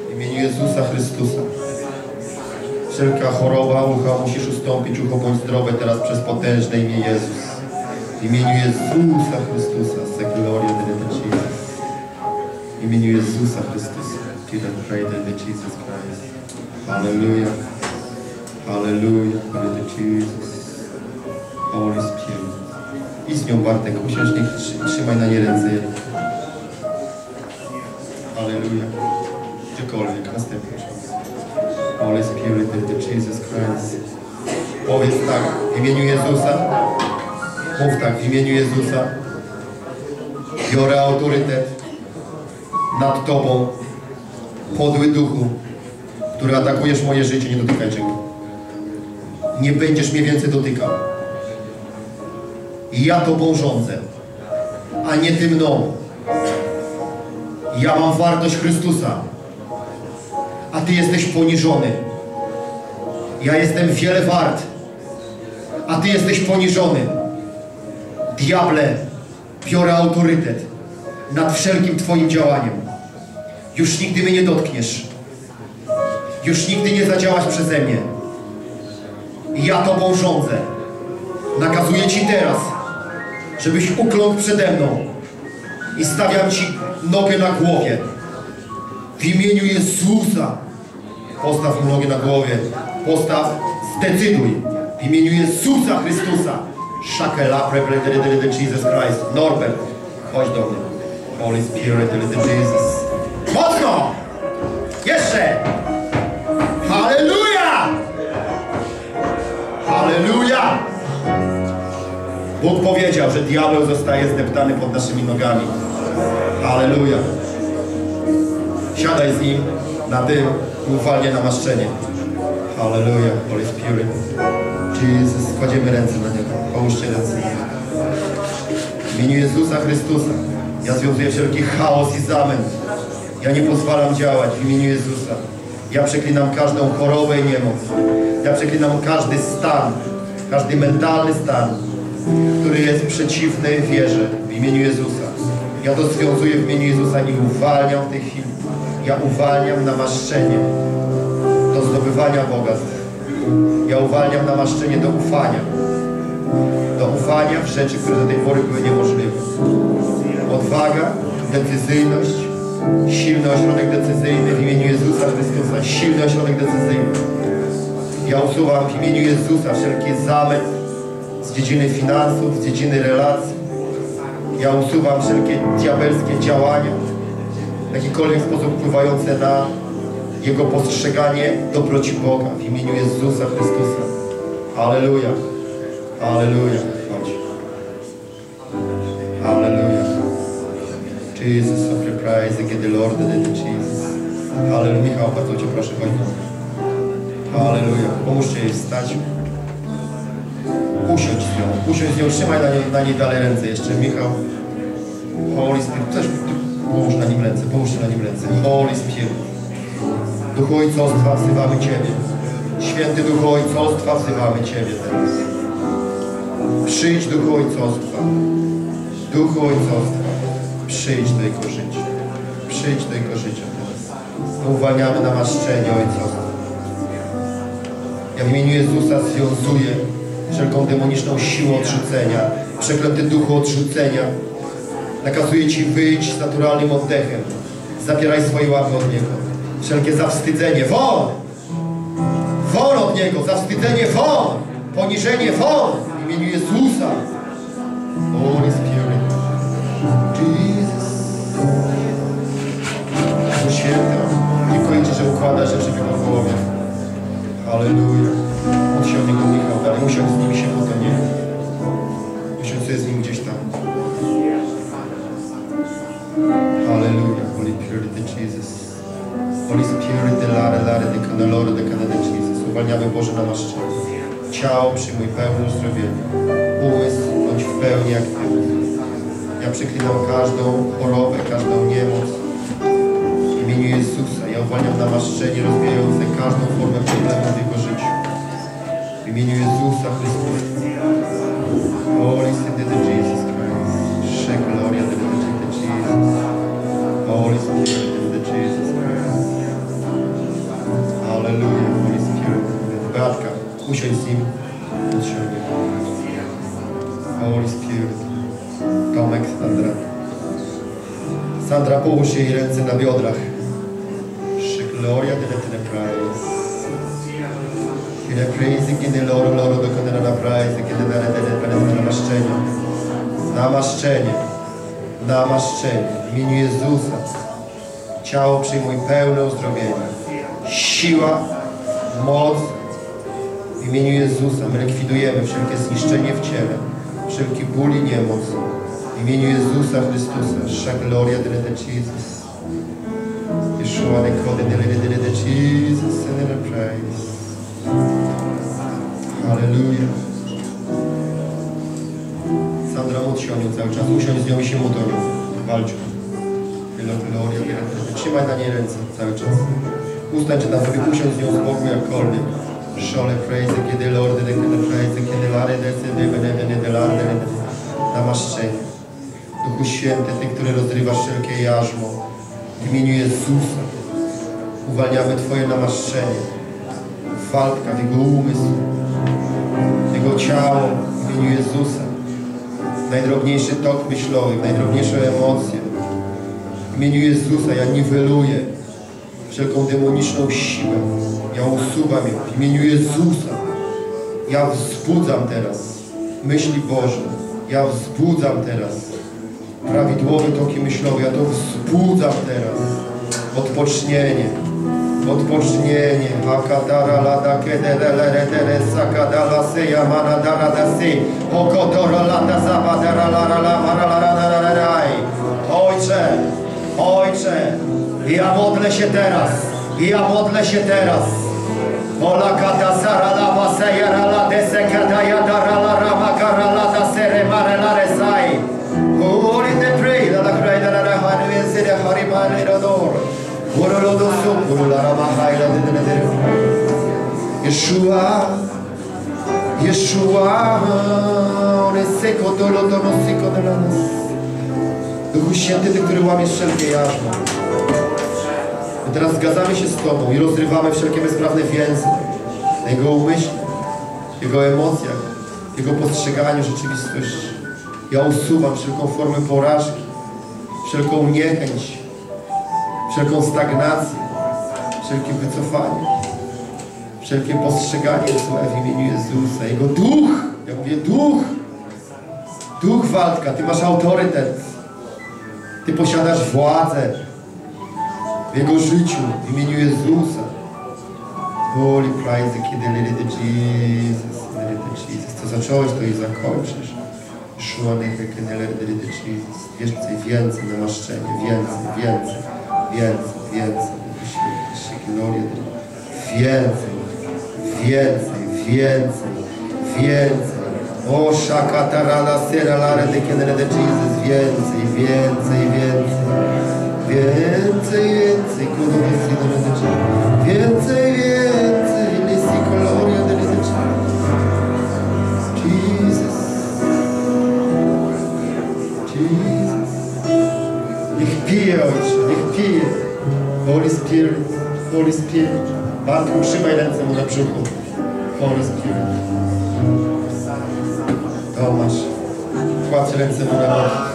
W imieniu Jezusa Chrystusa. Wszelka choroba ucha musisz ustąpić, ucho bądź zdrowe teraz przez potężne imię Jezus. W imieniu Jezusa Chrystusa, Sekloria de Jesus. W imieniu Jezusa Chrystusa. Give and pray to Jesus Christ. Hallelujah. Hallelujah. Glory to Jesus. Holy Spirit. I z nią Bartek, usiądź, niech trzy- trzymaj na nie ręce. Hallelujah. Gdziekolwiek, następny czas. Holy Spirit, to Jesus Christ. Powiedz tak, w imieniu Jezusa. Mów tak, w imieniu Jezusa. Biorę autorytet nad Tobą, podły duchu, który atakujesz moje życie, nie dotykaj czego. Nie będziesz mnie więcej dotykał. Ja Tobą rządzę, a nie Ty mną. Ja mam wartość Chrystusa, a Ty jesteś poniżony. Ja jestem wiele wart, a Ty jesteś poniżony. Diable, biorę autorytet nad wszelkim Twoim działaniem. Już nigdy mnie nie dotkniesz. Już nigdy nie zadziałasz przeze mnie. Ja Tobą rządzę. Nakazuję Ci teraz, żebyś ukląkł przede mną i stawiam Ci nogę na głowie. W imieniu Jezusa postaw mu nogę na głowie. Postaw, zdecyduj. W imieniu Jezusa Chrystusa. Shakela, prebledery, Jesus Christ. Norbert, chodź do mnie. Holy Spirit, Jesus. Mocno! Jeszcze! Halleluja! Halleluja! Bóg powiedział, że diabeł zostaje zdeptany pod naszymi nogami. Halleluja! Siadaj z nim na tym i namaszczenie. Halleluja, Holy Spirit. Jesus, kładziemy ręce na niego. W imieniu Jezusa Chrystusa ja związuję wszelki chaos i zamęt. Ja nie pozwalam działać w imieniu Jezusa. Ja przeklinam każdą chorobę i niemoc. Ja przeklinam każdy stan, każdy mentalny stan, który jest przeciwny wierze w imieniu Jezusa. Ja to związuję w imieniu Jezusa i uwalniam w tej chwili. Ja uwalniam namaszczenie do zdobywania bogactw. Ja uwalniam namaszczenie do ufania. Do ufania w rzeczy, które do tej pory były niemożliwe. Odwaga, decyzyjność, Silny ośrodek decyzyjny w imieniu Jezusa Chrystusa. Silny ośrodek decyzyjny. Ja usuwam w imieniu Jezusa wszelki zamek z dziedziny finansów, z dziedziny relacji. Ja usuwam wszelkie diabelskie działania, w jakikolwiek sposób wpływające na Jego postrzeganie dobroci Boga w imieniu Jezusa Chrystusa. Alleluja. Alleluja. Chodź. Alleluja. Jesus, so praise again the Lord, the Jesus. Alleluja. Michał, bardzo Cię proszę, chodź. Halleluja. Pomóżcie jej wstać. Usiądź z nią. Usiądź z nią. Trzymaj na, niej- na niej dalej ręce jeszcze. Michał. Holy Spirit. Też połóż na nim ręce. Połóżcie na nim ręce. Holy Spirit. Duchu Ojcostwa wzywamy Ciebie. Święty Duchu Ojcostwa wzywamy Ciebie teraz. Przyjdź Duchu Ojcostwa. Duchu Ojcostwa. Przyjdź do Jego życia. Przyjdź do Jego życia teraz. Uwalniamy namaszczenie Ojcostwa. Ja w imieniu Jezusa związuję wszelką demoniczną siłę odrzucenia, przeklęty duchu odrzucenia. Nakazuję Ci wyjść z naturalnym oddechem. Zabieraj swoje łapy od Niego. Wszelkie zawstydzenie, won! Won od Niego, zawstydzenie, won! Poniżenie, won! Imieniu Jezusa. Holy Spirit. Jesus. Duchu Święty, dziękuję Ci, że układa rzeczy w Jego głowie. Halleluja. Usiądź niego Michał dalej. Usiądź z nim się potem nie. Usiądź sobie z nim gdzieś tam. Halleluja. Holy Purity Jesus. Holy Spirit, lare, lare, de canalore, de canade Jesus. Uwalniamy Boże namaszczenie. Ciało przyjmuj pełne uzdrowienie. Umysł bądź w pełni aktywny. Ja przeklinam każdą chorobę, każdą niemoc. W imieniu Jezusa ja uwalniam namaszczenie rozwijające każdą formę problemu w Jego życiu. W imieniu Jezusa Chrystusa. Holy Spirit of Jesus Christ. Shek gloria de Jesus. Holy Spirit of Jesus Christ. Hallelujah, usiądź z nim. Usiądź. Holy Spirit. Tomek, Sandra. Sandra, połóż jej ręce na biodrach. Gloria de te praise. Kiedy praise, kiedy loro, loro, dokonana na praise, kiedy dane, dane, dane, namaszczenie. Namaszczenie. Namaszczenie. W imieniu Jezusa. Ciało przyjmuj pełne uzdrowienie. Siła, moc. W imieniu Jezusa my likwidujemy wszelkie zniszczenie w ciele, wszelki ból i niemoc. W imieniu Jezusa Chrystusa. Sza gloria de Jesus. Yeshua de kody de de de de Jesus. And praise. Halleluja. Sandra, módl się o nią cały czas. Usiądź z nią i się módl o nią. Walcz. Wielo, gloria, wielo. Trzymaj na niej ręce cały czas. Ustań, czy tam sobie usiądź z nią z boku jakkolwiek. Szole praise, kiedy Lord, kiedy praise, kiedy lary, decy, dyby, dyby, dyby, lary, dyby. Namaszczenie. Duchu Święty, Ty, który rozrywasz wszelkie jarzmo. W imieniu Jezusa uwalniamy Twoje namaszczenie. Walka w Jego umysł, Jego ciało, w imieniu Jezusa. Najdrobniejszy tok myślowy, najdrobniejsze emocje. W imieniu Jezusa ja niweluję wszelką demoniczną siłę. Ja usuwam ją w imieniu Jezusa. Ja wzbudzam teraz myśli Boże. Ja wzbudzam teraz prawidłowe toki myślowe. Ja to wzbudzam teraz. Odpocznienie. Odpocznienie. Hakadara lada kedere redere sakadala seya manadara dasi. Okotora lada zabadara lara lara lara lara lara Ojcze, Ojcze, ja modlę się teraz. Ja modlę się teraz. Ola kata sara la baseya la dese kata ya dara la rama kara la da sere mare la resai. Holy the pray la la cry la la hanu en sere hari mare rodor. Oro lo do sukuru la rama hai la de de de. Yeshua, Yeshua, one seko to lo to no siko de la nas. Duchu Święty, Ty, który łamiesz wszelkie jarzmo. Teraz zgadzamy się z Tobą i rozrywamy wszelkie bezprawne więzy na Jego umyśle, Jego emocjach, Jego postrzeganiu rzeczywistości. Ja usuwam wszelką formę porażki, wszelką niechęć wszelką stagnację, wszelkie wycofanie, wszelkie postrzeganie zła w imieniu Jezusa. Jego duch, ja mówię duch, duch walka, Ty masz autorytet, Ty posiadasz władzę w Jego życiu w imieniu Jezusa. Holy praise kiedy Lady Jesus, Lady Jesus. Co zacząłeś, to i zakończysz. Szłony kiedy Lady Jesus. Więcej, więcej namaszczenie, więcej, więcej, więcej, więcej. Więcej, więcej, więcej, więcej. O, szakatarana, sera, lara, de kiedy Lady Jesus. Więcej, więcej, więcej. Więcej, więcej, kurwa, Więcej, więcej, lisi gloria de Jesus. Jesus. Niech pije, Ojcze, niech pije. Holy Spirit, Holy Spirit. Bartku, trzymaj ręce mu na brzuchu. Holy Spirit. Tomasz, kładź ręce mu na nogi.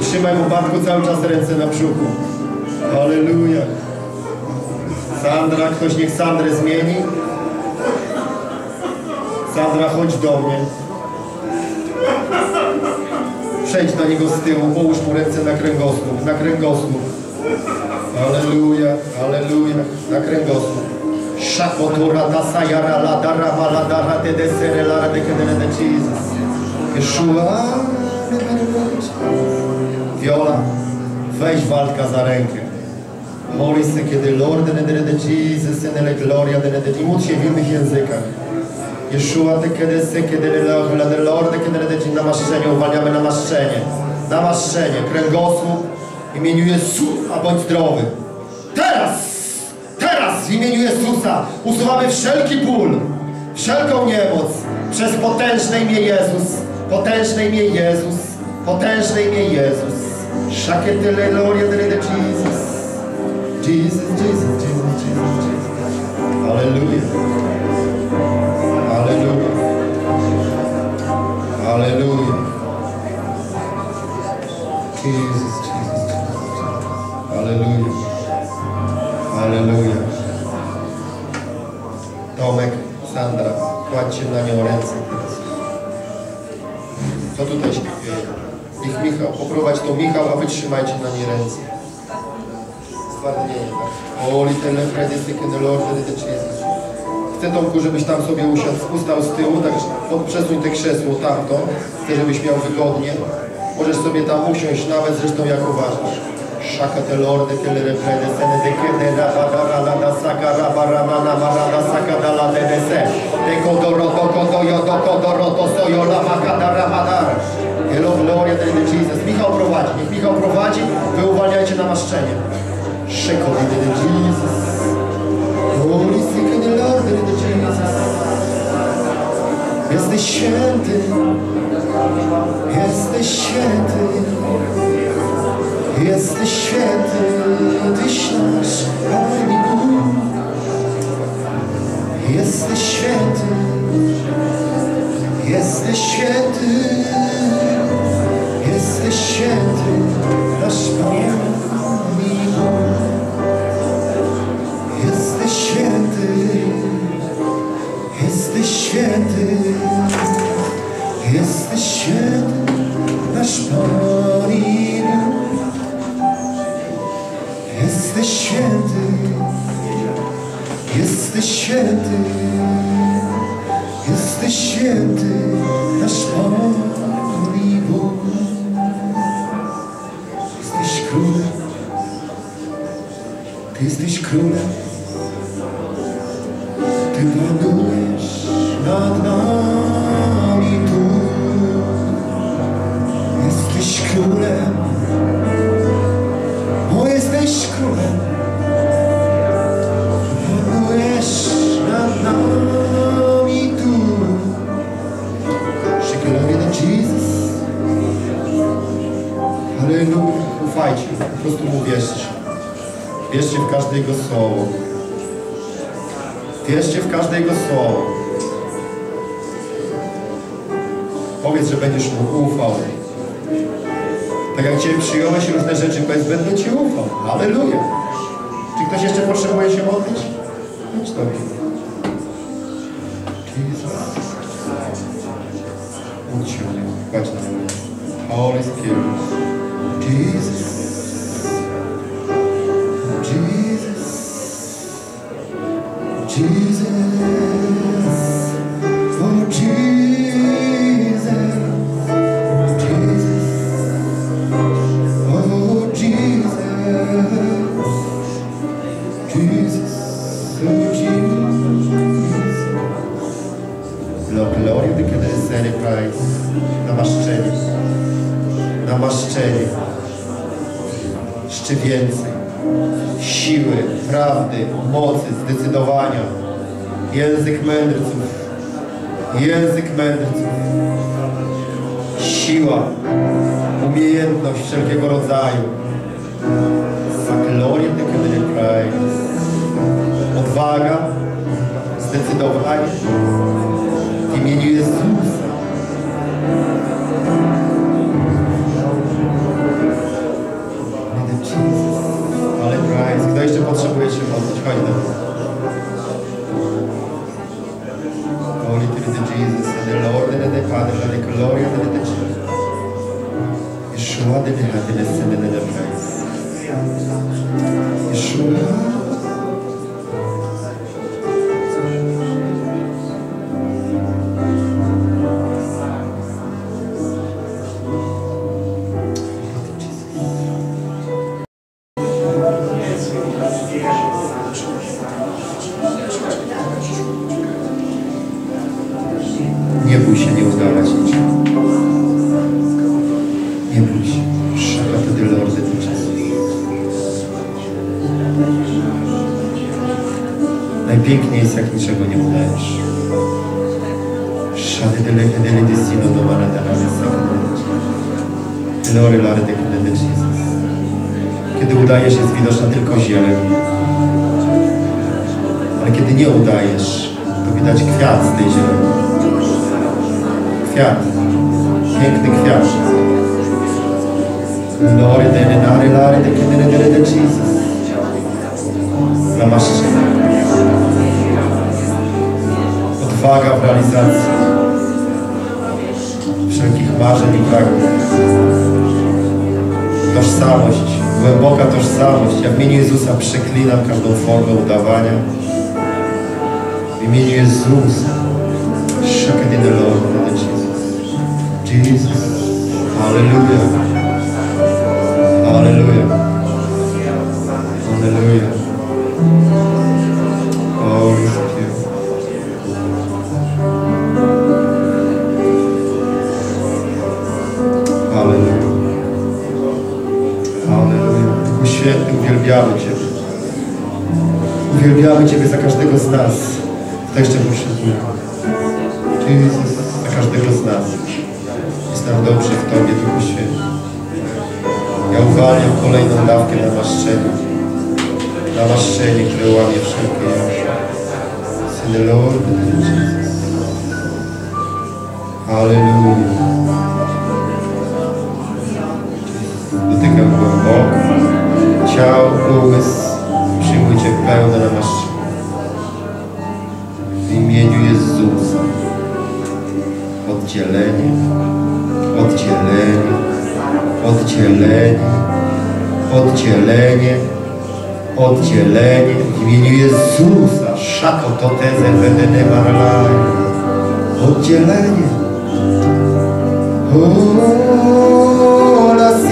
Trzymaj mu Bartku cały czas ręce na brzuchu. Halleluja. Sandra, ktoś niech Sandrę zmieni. Sandra, chodź do mnie. Przejdź do niego z tyłu, połóż mu ręce na kręgosłup, na kręgosłup. Halleluja, halleluja, na kręgosłup. Szakotura, dasa, jara, lada, rama, lada, rade, desere, lara, de, kedere, de, Jesus. Yeshua. Viola, weź walka za rękę. Modli się, kiedy Lord Jesus, gloria i módl się w innych językach. Yeshua, te kiedy se, kiedy Lord, kiedy namaszczenie, uwalniamy namaszczenie. Namaszczenie, kręgosłup, w imieniu Jezusa, bądź zdrowy. Teraz, teraz w imieniu Jezusa usuwamy wszelki ból, wszelką niemoc przez potężne imię Jezus, potężne imię Jezus, potężne imię Jezus. Szaketele gloria de Jesus. Jesus, Jesus, Jesus, Jesus, Jesus. Hallelujah. Hallelujah. Hallelujah. Jesus, Jesus, Jesus. Hallelujah. Hallelujah. Tomek, Sandra, kładźcie na nią ręce teraz. Co tutaj? Niech Michał, poprowadź to Michał, a wy trzymajcie na niej ręce stwardnienie, tak? O, little Freddy, the Lord, the Jesus. Chcę Tomku, żebyś tam sobie usiadł, ustał z tyłu, tak pod- przesuń te krzesło tamto. Chcę, żebyś miał wygodnie. Możesz sobie tam usiąść nawet, zresztą jak uważasz. Shaka te lorde, te le reprede, sene de kede, raba, raba, rada, saka, raba, rama, nama, rada, saka, dala, de, de, se. De kodoro, do, kodo, jo, do, kodoro, to, so, jo, lama, kada, rama, dar. Hello, gloria, de, Jesus. Michał prowadzi, niech Michał prowadzi, wy uwalniajcie namaszczenie. De, Jesus. Holy Spirit, the Lord, de, Jesus. Jesteś święty, jesteś święty, jesteś święty, Tyś nasz Pani Bóg. Jesteś święty, jesteś święty, jesteś święty, nasz Pani Bóg. Jesteś święty, jesteś święty, jesteś święty, nasz Pan jesteś święty, jesteś święty, nasz Pan i Bóg. Jesteś królem, Ty jesteś królem. Każde Jego słowo. Wierzcie w każde Jego słowo. Powiedz, że będziesz mu ufał. Tak jak Cię przyjąłeś różne rzeczy, powiedz, będę Ci ufał. Halleluja. Czy ktoś jeszcze potrzebuje się modlić? Idź do mnie. Kładź na niego. Holy Spirit. Język mędrców. Język mędrców. Siła, umiejętność wszelkiego rodzaju. Za glorię. Odwaga, zdecydowanie. W imieniu Jezusa. Ale Christ. Kto jeszcze potrzebuje się modlić? Chodź do mnie. Holy Trinity Jesus, and the Lord and the Father, and the glory and the Jesus. Yeshua and the happiness and the praise. Yeshua. Tożsamość, głęboka tożsamość. Ja w imieniu Jezusa przeklinam każdą formę udawania. W imieniu Jezusa. Shake in the Lord, Jesus. Jesus. Hallelujah. Hallelujah. Hallelujah. Oh, Święty, uwielbiamy Ciebie. Uwielbiamy Ciebie za każdego z nas. Kto jeszcze potrzebuje? Jezus, za każdego z nas. Jest nam dobrze w Tobie, Duchu Święty. Ja uwalniam kolejną dawkę namaszczenia. Namaszczenie, które łamie wszelkie jarzmo. Syny Lord, Jesus. Hallelujah. Dotykam głęboko. Ciało, umysł. Przyjmujcie pełne namaszczenie. W imieniu Jezusa. Oddzielenie. Oddzielenie. Oddzielenie. Oddzielenie. Oddzielenie. W imieniu Jezusa. Szako to teze wedene. Oddzielenie.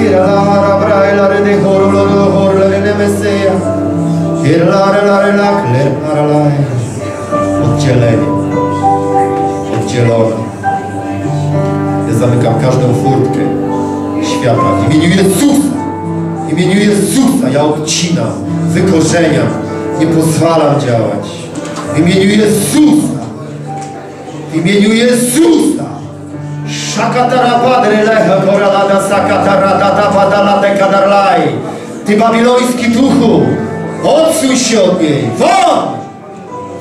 Sira la ra bra la re de lo hor la re ne mesia. Ir la re la re la kler la. Oddzielenie. Oddzielone. Ja zamykam każdą furtkę świata w imieniu Jezusa. W imieniu Jezusa ja odcinam, wykorzeniam, nie pozwalam działać. W imieniu Jezusa. W imieniu Jezusa. Shakatara padre lecha koralada sakatara data padala dekadarlaj. Ty babiloński duchu, odsuń się od niej. Won!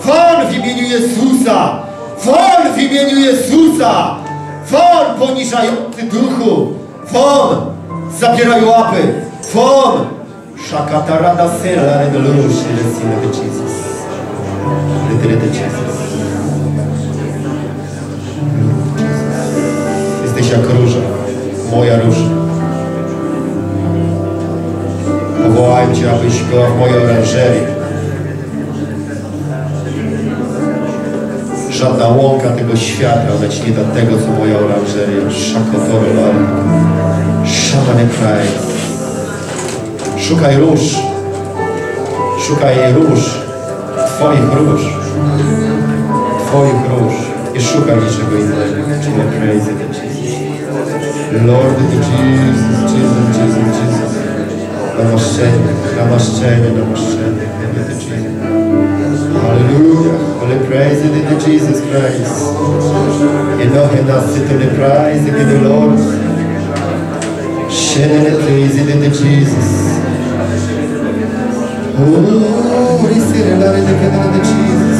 Won w imieniu Jezusa! Won w imieniu Jezusa! Won poniżający duchu! Won! Zabieraj łapy. Fon. Shakatarada sela redolushi lesina de Jesus. Jesus. Jesteś jak róża. Moja róża. Powołałem Cię, abyś była w mojej oranżerii. Żadna łąka tego świata, ona Ci nie da tego, co moja oranżeria. Szakotoro Szamany Christ. Szukaj róż. Szukaj róż. Twoich róż. Twoich róż. Nie szukaj niczego innego. Czyli crazy. Lord Jesus, Jesus, Jesus, Jesus. Namaszczenie, namaszczenie, namaszczenie. Thank you, Jesus. Hallelujah. Holy praise it in Jesus Christ. Enoch nas to the praise in the Lord. Shine the praise in Jesus. Oh, receive the Lord in the Jesus.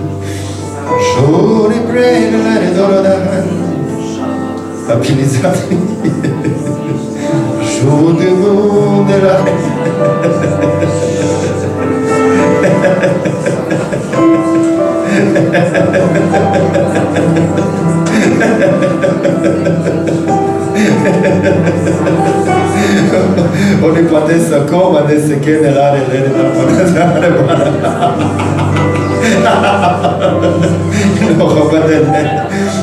Chore prego la redoro da man. A pinizati Chode monde la. Ha ha ha ha ha Oni potessa coma desse generare lene da panadare No, compadre,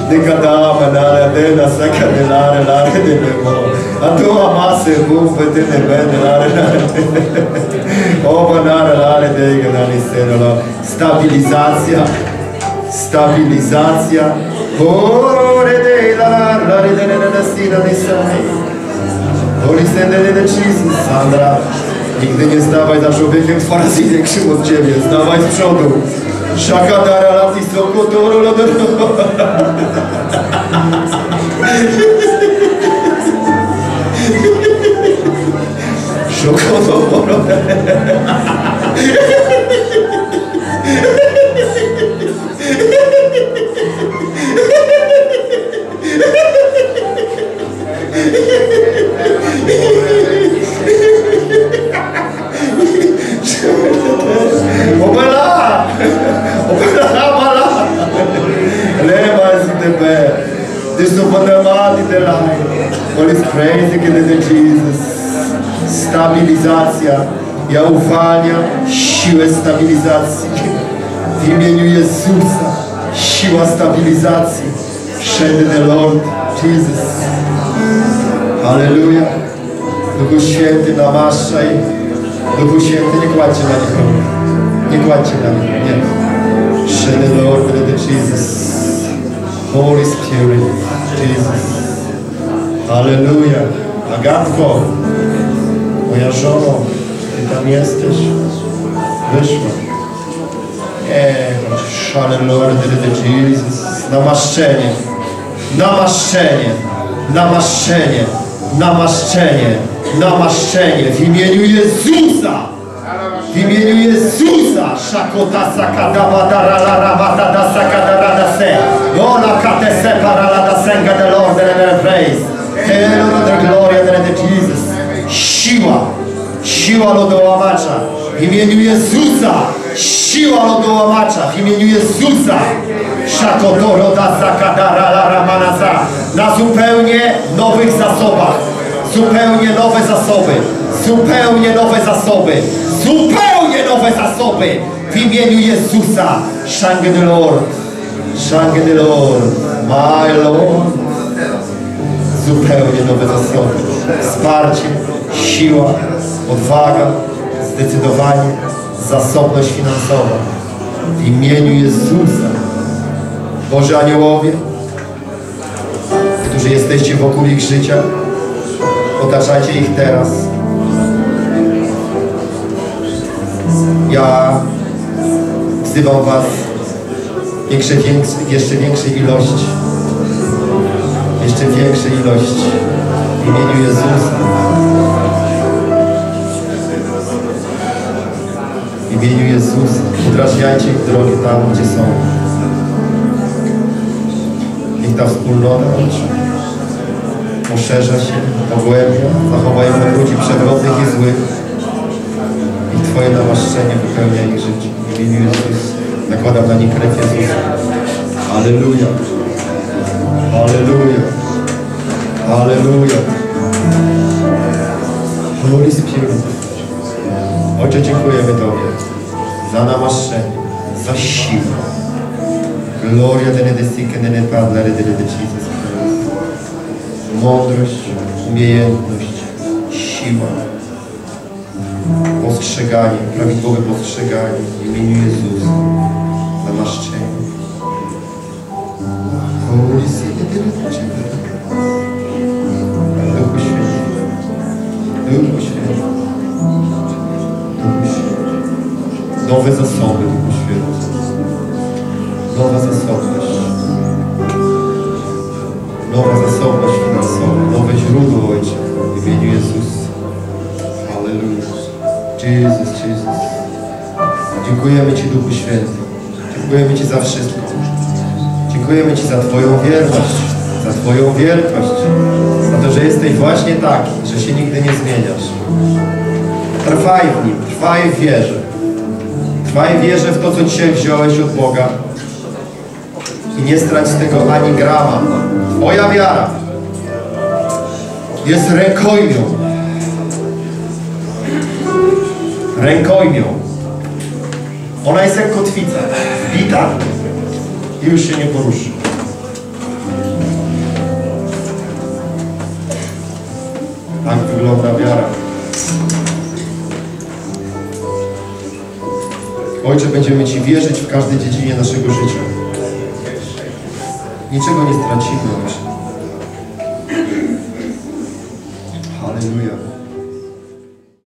de cada manare de la seca de lare lare de memo. A tu amase bum pete de bene lare lare. O manare lare de ganani senola. Stabilizacija, stabilizacija. Ore de la lare de la de. Holy Sendele de Jesus, Sandra. Nigdy nie stawaj za człowiekiem dwa razy większym od ciebie. Stawaj z przodu. Szakadara lati sokotoro lodoro. Szokotoro. Desnupandamati de la. Holy crazy kiedy de Jesus. Stabilizacja. Ja uwalniam siłę stabilizacji. W imieniu Jezusa. Siła stabilizacji. Wszędzie the Lord Jesus. Halleluja. Duchu Święty namaszczaj. Duchu Święty nie kładźcie na rąk. Nie kładźcie na nich, nie. The Lord the Jesus. Holy Spirit, Jesus. Halleluja. Agatko, moja żono, ty tam jesteś? Wyszła. The Lord the Jesus. Namaszczenie. Namaszczenie. Namaszczenie. Namaszczenie. Namaszczenie w imieniu Jezusa. W imieniu Jezusa. Szakota sakadaba darala rabata da sakadara se. Ola kate se parala da senga de Lord the praise. Hello the gloria de Jesus. Siła. Siła lodołamacza. W imieniu Jezusa. Siła lodołamacza. W imieniu Jezusa. Szakotoro da sakadara la ramanasa. Na zupełnie nowych zasobach. Zupełnie nowe zasoby. Zupełnie nowe zasoby. Zupełnie nowe zasoby. W imieniu Jezusa. Shang the Lord. Shang the Lord. My Lord. Zupełnie nowe zasoby. Wsparcie, siła, odwaga, zdecydowanie, zasobność finansowa. W imieniu Jezusa. Boże aniołowie, którzy którzy jesteście wokół ich życia, otaczajcie ich teraz. Ja wzywam Was większe, większe, jeszcze większej ilości, jeszcze większej ilości w imieniu Jezusa. W imieniu Jezusa udrażniajcie ich drogi tam, gdzie są. Niech ta wspólnota poszerza się, pogłębia, zachowają ludzi przewrotnych i złych. Twoje namaszczenie wypełnia ich życie. W imieniu Jezusa nakładam na nich krew Jezusa. Alleluja. Alleluja. Alleluja. Holy Spirit. Ojcze, dziękujemy Tobie za namaszczenie, za siłę. Gloria te nedesike ne parlare de de Jesus. Mądrość, umiejętność, siła, postrzeganie, prawidłowe postrzeganie w imieniu Jezusa. Namaszczenie. Holy Spirit, Duchu Święty. Duchu Święty. Nowe zasoby, Dziękujemy Ci, Duchu Święty. Dziękujemy Ci za wszystko. Dziękujemy Ci za Twoją wierność, za Twoją wielkość, za to, że jesteś właśnie taki, że się nigdy nie zmieniasz. Trwaj w Nim, trwaj w wierze. Trwaj w wierze w to, co dzisiaj wziąłeś od Boga i nie strać tego ani grama. Twoja wiara jest rękojmią. Rękojmią. Ona jest jak kotwica. Wbita i już się nie poruszy. Tak wygląda wiara. Ojcze, będziemy Ci wierzyć w każdej dziedzinie naszego życia. Niczego nie stracimy, Ojcze.